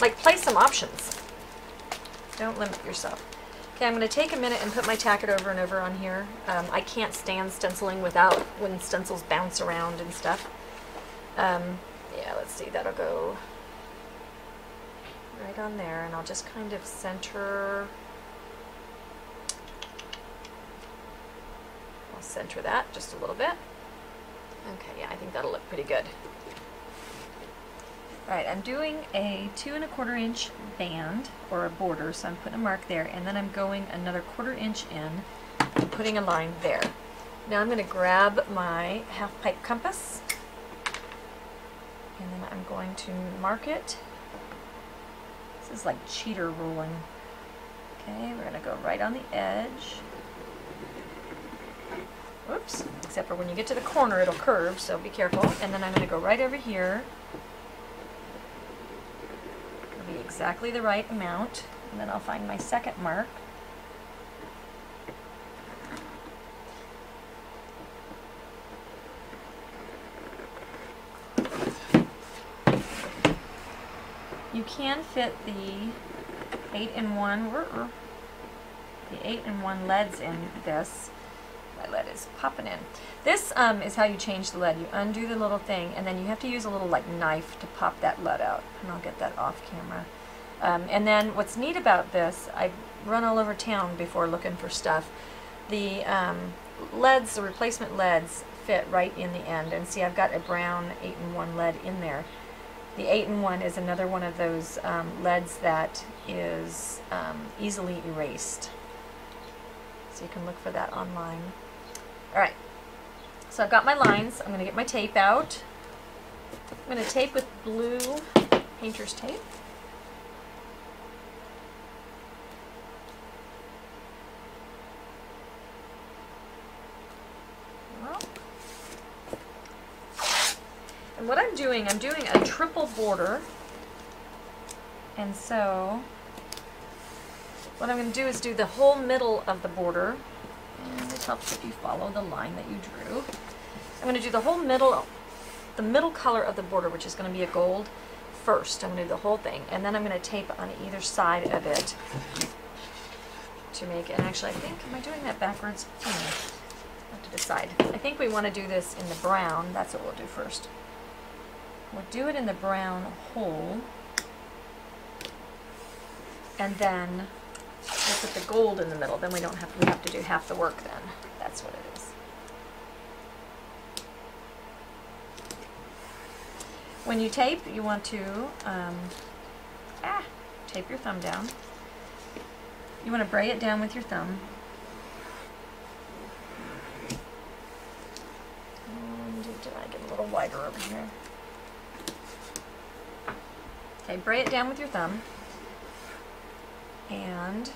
like, play some options. Don't limit yourself. Okay, I'm going to take a minute and put my tack it over and over on here. Um, I can't stand stenciling without when stencils bounce around and stuff. Um, yeah, let's see, that'll go right on there, and I'll just kind of center center that just a little bit. Okay, yeah, I think that'll look pretty good. Alright, I'm doing a two and a quarter inch band, or a border, so I'm putting a mark there, and then I'm going another quarter inch in and putting a line there. Now I'm going to grab my half pipe compass, and then I'm going to mark it. This is like cheater ruling. Okay, we're going to go right on the edge. Whoops. Except for when you get to the corner, it'll curve, so be careful. And then I'm going to go right over here. It'll be exactly the right amount. And then I'll find my second mark. You can fit the 8 in 1, the 8 in 1 leads in this my lead is popping in. This um, is how you change the lead. You undo the little thing, and then you have to use a little like knife to pop that lead out. And I'll get that off camera. Um, and then what's neat about this, I run all over town before looking for stuff. The um, leads, the replacement leads, fit right in the end. And see, I've got a brown 8-in-1 lead in there. The 8-in-1 is another one of those um, leads that is um, easily erased. So you can look for that online. All right, so I've got my lines. I'm going to get my tape out. I'm going to tape with blue painter's tape. And what I'm doing, I'm doing a triple border. And so what I'm going to do is do the whole middle of the border helps if you follow the line that you drew. I'm going to do the whole middle, the middle color of the border, which is going to be a gold, first. I'm going to do the whole thing, and then I'm going to tape on either side of it to make it. And actually, I think, am I doing that backwards? Hmm. I have to decide. I think we want to do this in the brown. That's what we'll do first. We'll do it in the brown whole, and then Put the gold in the middle, then we don't have, we have to do half the work then. That's what it is. When you tape, you want to um, ah, tape your thumb down. You want to bray it down with your thumb. And did I get a little wider over here? Okay, bray it down with your thumb. And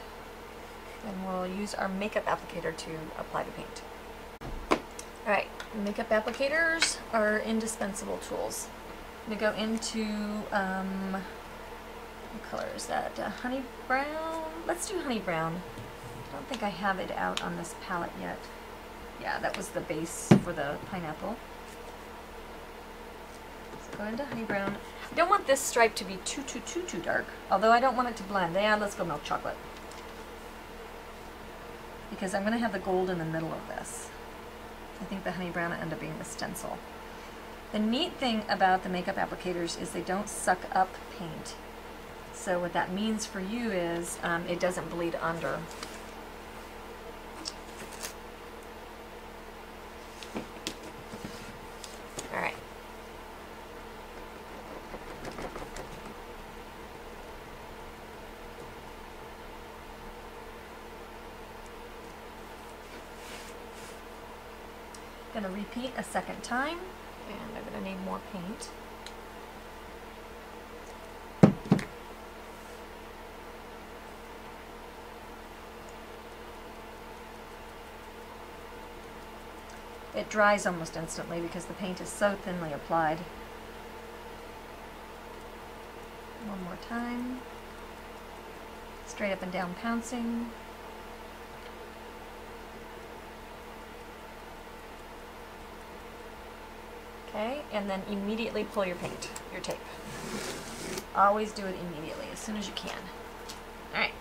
then we'll use our makeup applicator to apply the paint. Alright, makeup applicators are indispensable tools. I'm going to go into, um, what color is that? Uh, honey brown? Let's do honey brown. I don't think I have it out on this palette yet. Yeah, that was the base for the pineapple. Let's go into honey brown. I don't want this stripe to be too, too, too, too dark. Although I don't want it to blend. Yeah, let's go milk chocolate. Because I'm going to have the gold in the middle of this. I think the honey brown will end up being the stencil. The neat thing about the makeup applicators is they don't suck up paint. So what that means for you is um, it doesn't bleed under. Gonna repeat a second time, and I'm gonna need more paint. It dries almost instantly because the paint is so thinly applied. One more time. Straight up and down pouncing. Okay, and then immediately pull your paint, your tape. Always do it immediately, as soon as you can. Alright.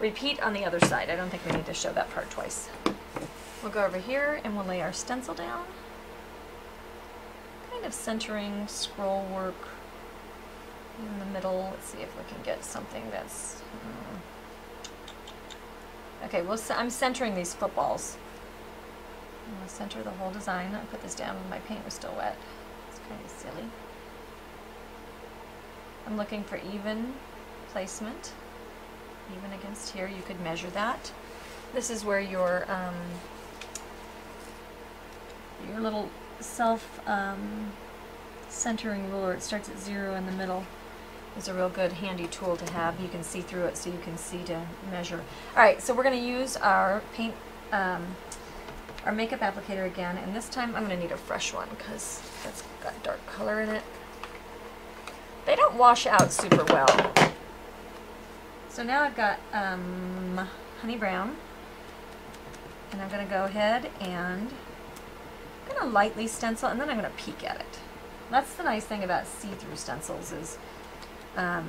Repeat on the other side. I don't think we need to show that part twice. We'll go over here and we'll lay our stencil down. Kind of centering scroll work in the middle. Let's see if we can get something that's... hmm. Okay, well, I'm centering these footballs. I'm going to center the whole design. I put this down when my paint was still wet. It's kind of silly. I'm looking for even placement. Even against here, you could measure that. This is where your um, your little self um, centering ruler. It starts at zero in the middle. Is a real good handy tool to have. You can see through it, so you can see to measure. All right, so we're going to use our paint, um, our makeup applicator again, and this time I'm going to need a fresh one because that's got dark color in it. They don't wash out super well. So now I've got um, honey brown, and I'm going to go ahead and I'm going to lightly stencil, and then I'm going to peek at it. That's the nice thing about see-through stencils is um,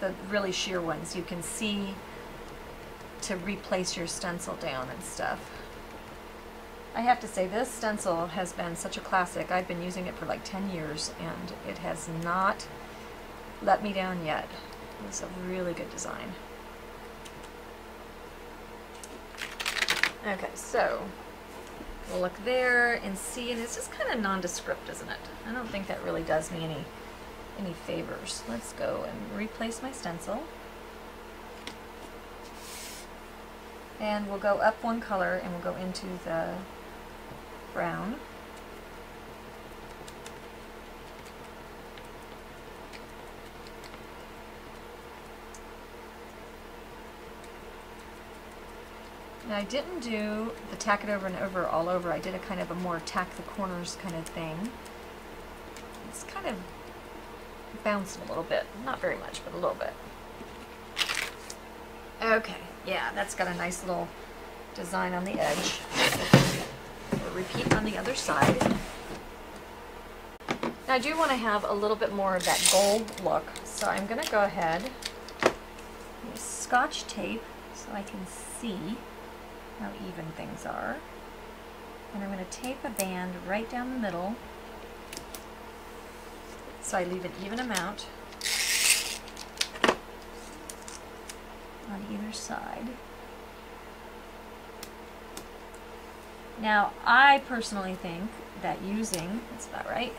the really sheer ones. You can see to replace your stencil down and stuff. I have to say this stencil has been such a classic. I've been using it for like 10 years and it has not let me down yet. It's a really good design. Okay, so we'll look there and see, and it's just kind of nondescript, isn't it? I don't think that really does me any any favors. Let's go and replace my stencil. And we'll go up one color and we'll go into the brown. I didn't do the tack it over and over all over. I did a kind of a more tack the corners kind of thing. It's kind of bouncing a little bit. Not very much, but a little bit. Okay, yeah, that's got a nice little design on the edge. We'll repeat on the other side. Now I do want to have a little bit more of that gold look, so I'm going to go ahead scotch tape so I can see how even things are. And I'm going to tape a band right down the middle so I leave an even amount on either side. Now, I personally think that using, that's about right,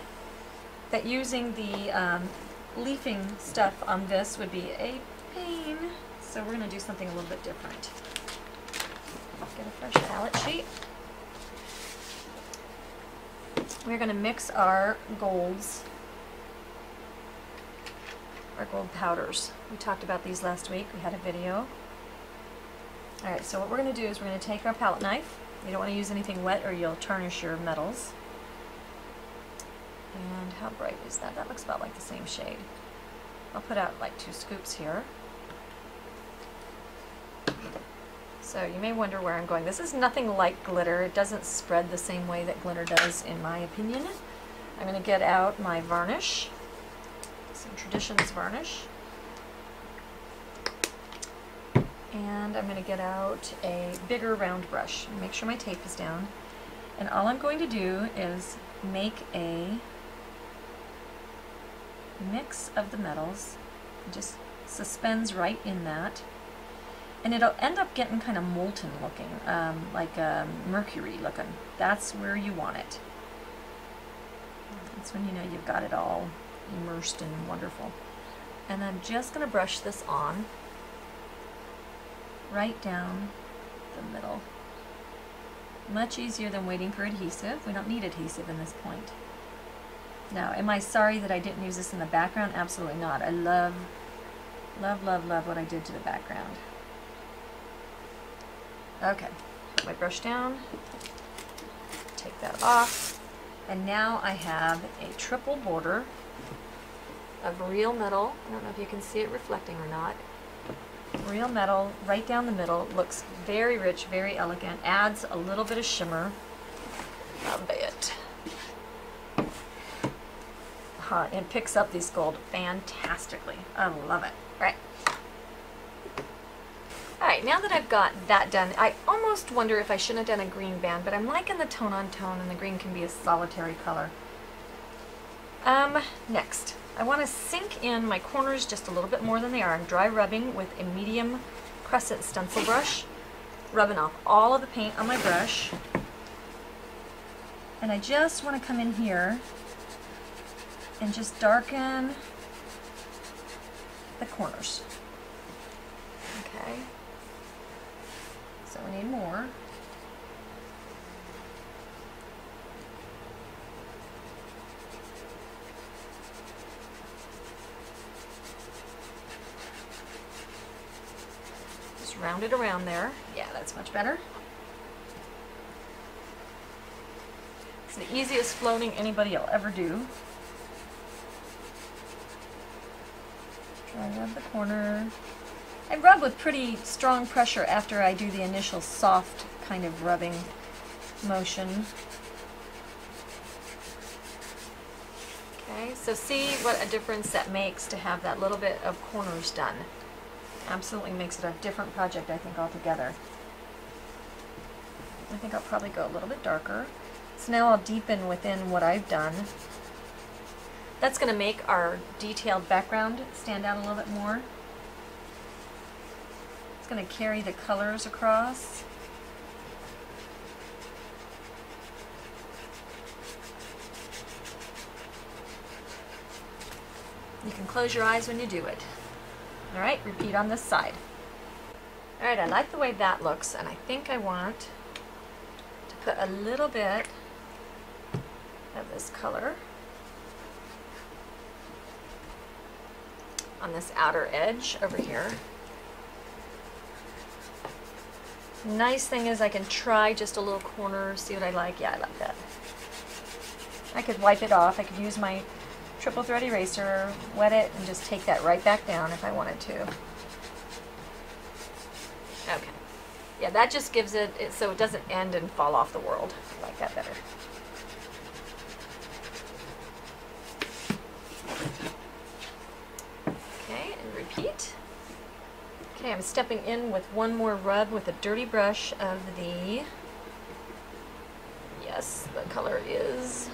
that using the um, leafing stuff on this would be a pain. So we're going to do something a little bit different. Get a fresh palette sheet. We're going to mix our golds our gold powders. We talked about these last week. We had a video. All right, so what we're going to do is we're going to take our palette knife. You don't want to use anything wet or you'll tarnish your metals. And how bright is that? That looks about like the same shade. I'll put out like two scoops here. So you may wonder where I'm going. This is nothing like glitter. It doesn't spread the same way that glitter does, in my opinion. I'm going to get out my varnish, some Traditions varnish. And I'm going to get out a bigger round brush. Make sure my tape is down. And all I'm going to do is make a mix of the metals. It just suspends right in that. And it'll end up getting kind of molten looking, um, like um, mercury looking. That's where you want it. That's when you know you've got it all immersed and wonderful. And I'm just going to brush this on right down the middle. Much easier than waiting for adhesive. We don't need adhesive in this point. Now, am I sorry that I didn't use this in the background? Absolutely not. I love, love, love, love what I did to the background. Okay, put my brush down, take that off, and now I have a triple border of real metal. I don't know if you can see it reflecting or not. Real metal right down the middle, looks very rich, very elegant, adds a little bit of shimmer. A bit. Uh, and picks up these gold fantastically. I love it. Right. Alright, now that I've got that done, I almost wonder if I shouldn't have done a green band, but I'm liking the tone on tone and the green can be a solitary color. Um, next, I want to sink in my corners just a little bit more than they are. I'm dry rubbing with a medium crescent stencil brush, rubbing off all of the paint on my brush. And I just want to come in here and just darken the corners. Okay. So we need more. Round it around there. Yeah, that's much better. It's the easiest floating anybody will ever do. Try rub the corner. I rub with pretty strong pressure after I do the initial soft kind of rubbing motion. Okay, so see what a difference that makes to have that little bit of corners done. Absolutely makes it a different project, I think, altogether. I think I'll probably go a little bit darker. So now I'll deepen within what I've done. That's going to make our detailed background stand out a little bit more. It's going to carry the colors across. You can close your eyes when you do it. All right, repeat on this side. All right, I like the way that looks, and I think I want to put a little bit of this color on this outer edge over here. Nice thing is I can try just a little corner, see what I like. Yeah, I like that. I could wipe it off. I could use my triple threat eraser, wet it, and just take that right back down if I wanted to. Okay. Yeah, that just gives it, it so it doesn't end and fall off the world. I like that better. Okay, and repeat. Okay, I'm stepping in with one more rub with a dirty brush of the, yes, the color is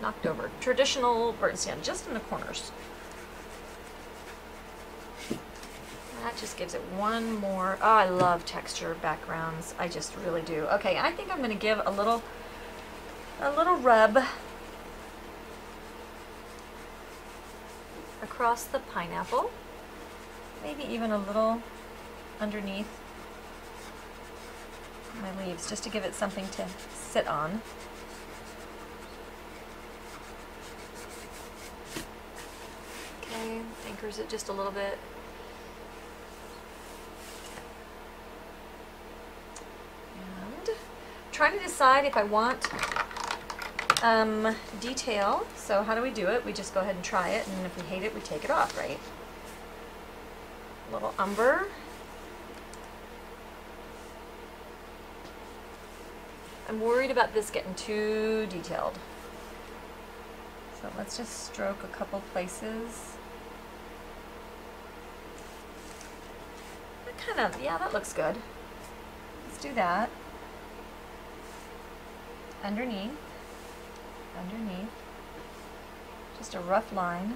knocked over. Traditional burnt sand, just in the corners. That just gives it one more, oh, I love texture backgrounds. I just really do. Okay, I think I'm going to give a little, a little rub across the pineapple. Maybe even a little underneath my leaves, just to give it something to sit on. Okay. anchors it just a little bit. And trying to decide if I want um, detail. So how do we do it? We just go ahead and try it, and if we hate it, we take it off, right? A little umber. I'm worried about this getting too detailed. So let's just stroke a couple places. Kind of, yeah, that looks good. Let's do that. Underneath, underneath, just a rough line.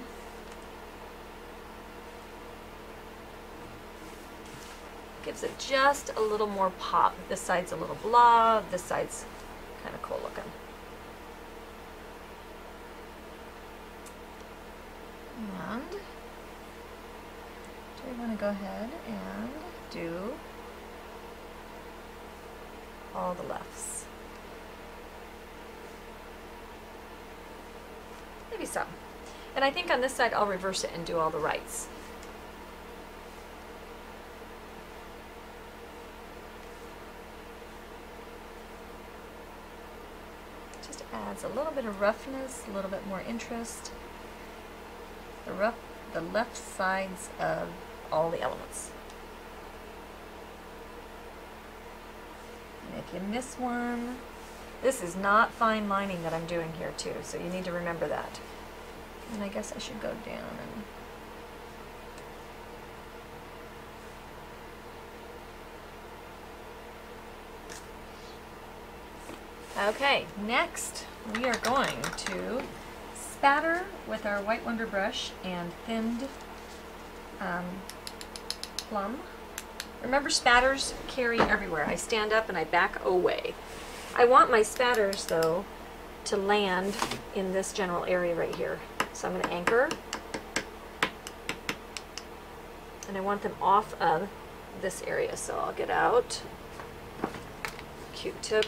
Gives it just a little more pop. This side's a little blah, this side's kind of cool looking. And do we want to go ahead and do all the lefts? Maybe so. And I think on this side I'll reverse it and do all the rights. Just adds a little bit of roughness, a little bit more interest. The rough, the left sides of all the elements. And if you miss one, this is not fine lining that I'm doing here too, so you need to remember that. And I guess I should go down and Okay, next we are going to spatter with our White Wonder brush and thinned um, plum. Remember spatters carry everywhere. I stand up and I back away. I want my spatters though to land in this general area right here. So I'm going to anchor and I want them off of this area. So I'll get out Q-tip,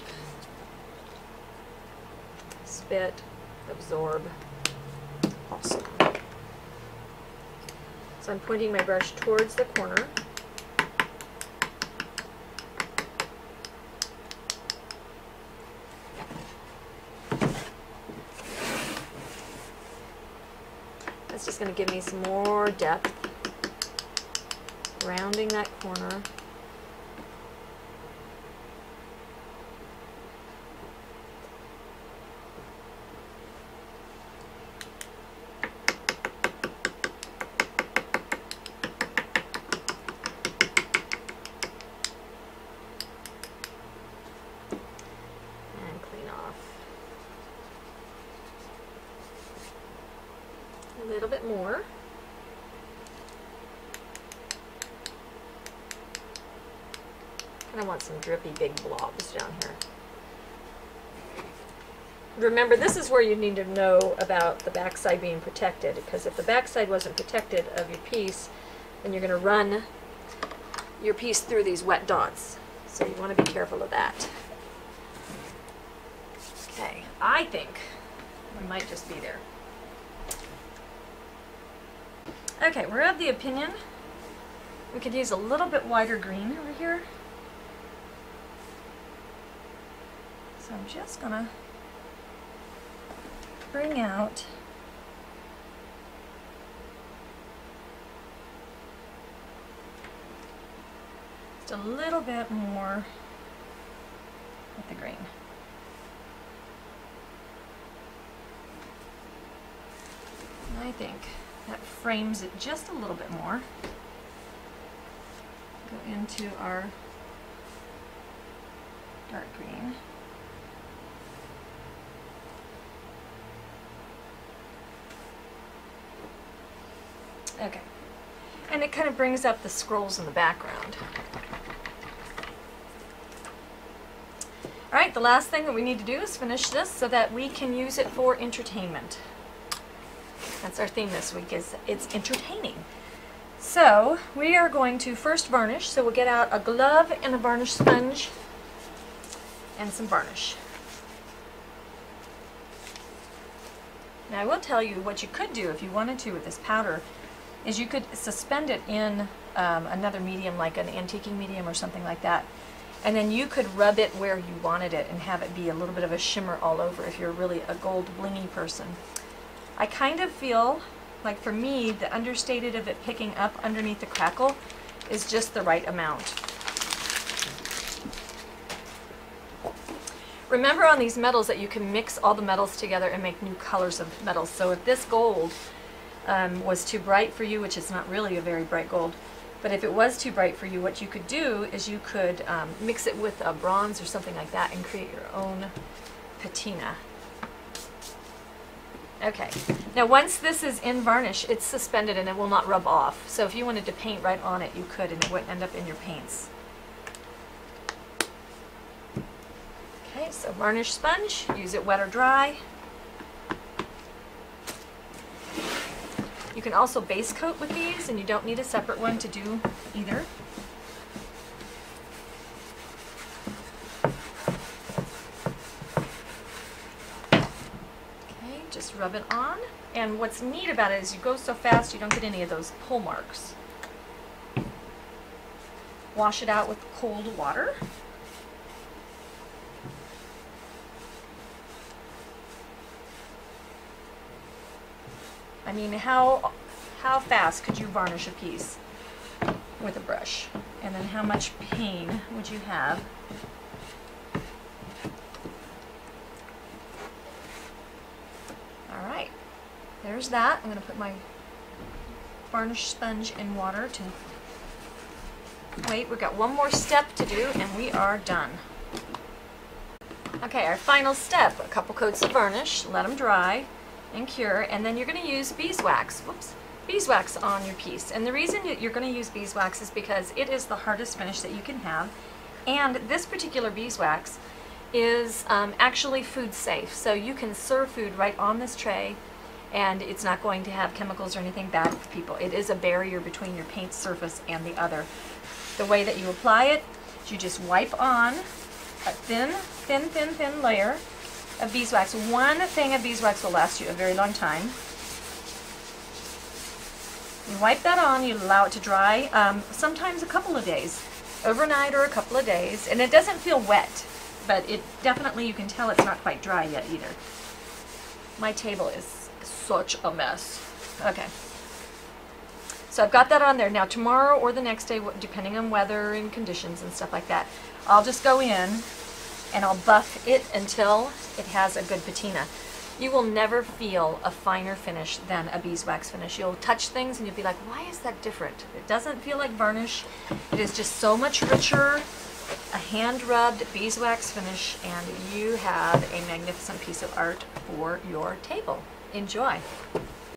spit, absorb, awesome. So I'm pointing my brush towards the corner. Going to give me some more depth. Rounding that corner. And clean off. A little bit more. Kind of want some drippy big blobs down here. Remember, this is where you need to know about the backside being protected, because if the backside wasn't protected of your piece, then you're going to run your piece through these wet dots. So you want to be careful of that. Okay, I think we might just be there. Okay, we're of the opinion we could use a little bit wider green over here. I'm just gonna bring out just a little bit more with the green. I think that frames it just a little bit more. Go into our dark green. Okay. And it kind of brings up the scrolls in the background. All right, the last thing that we need to do is finish this so that we can use it for entertainment. That's our theme this week is it's entertaining. So we are going to first varnish. So we'll get out a glove and a varnish sponge and some varnish. Now I will tell you what you could do if you wanted to with this powder is you could suspend it in um, another medium, like an antiquing medium or something like that. And then you could rub it where you wanted it and have it be a little bit of a shimmer all over if you're really a gold blingy person. I kind of feel like for me, the understated of it picking up underneath the crackle is just the right amount. Remember on these metals that you can mix all the metals together and make new colors of metals. So if this gold um, was too bright for you, which is not really a very bright gold, but if it was too bright for you, what you could do is you could um, mix it with a bronze or something like that and create your own patina. Okay, now once this is in varnish, it's suspended and it will not rub off. So if you wanted to paint right on it, you could and it wouldn't end up in your paints. Okay, so varnish sponge, use it wet or dry. You can also base coat with these and you don't need a separate one to do either. Okay, just rub it on. And what's neat about it is you go so fast you don't get any of those pull marks. Wash it out with cold water. I mean, how how fast could you varnish a piece with a brush? And then how much pain would you have? All right, there's that. I'm going to put my varnish sponge in water to wait. We've got one more step to do and we are done. Okay, our final step, a couple coats of varnish, let them dry and cure, and then you're going to use beeswax. Whoops. Beeswax on your piece. And the reason you're going to use beeswax is because it is the hardest finish that you can have. And this particular beeswax is um, actually food safe. So you can serve food right on this tray and it's not going to have chemicals or anything bad for people. It is a barrier between your paint surface and the other. The way that you apply it is you just wipe on a thin, thin, thin, thin layer of beeswax. One thing of beeswax will last you a very long time. You wipe that on, you allow it to dry, um, sometimes a couple of days, overnight or a couple of days, and it doesn't feel wet, but it definitely, you can tell it's not quite dry yet either. My table is such a mess. Okay. So I've got that on there. Now tomorrow or the next day, depending on weather and conditions and stuff like that, I'll just go in and I'll buff it until it has a good patina. You will never feel a finer finish than a beeswax finish. You'll touch things and you'll be like, why is that different? It doesn't feel like varnish. It is just so much richer, a hand-rubbed beeswax finish, and you have a magnificent piece of art for your table. Enjoy.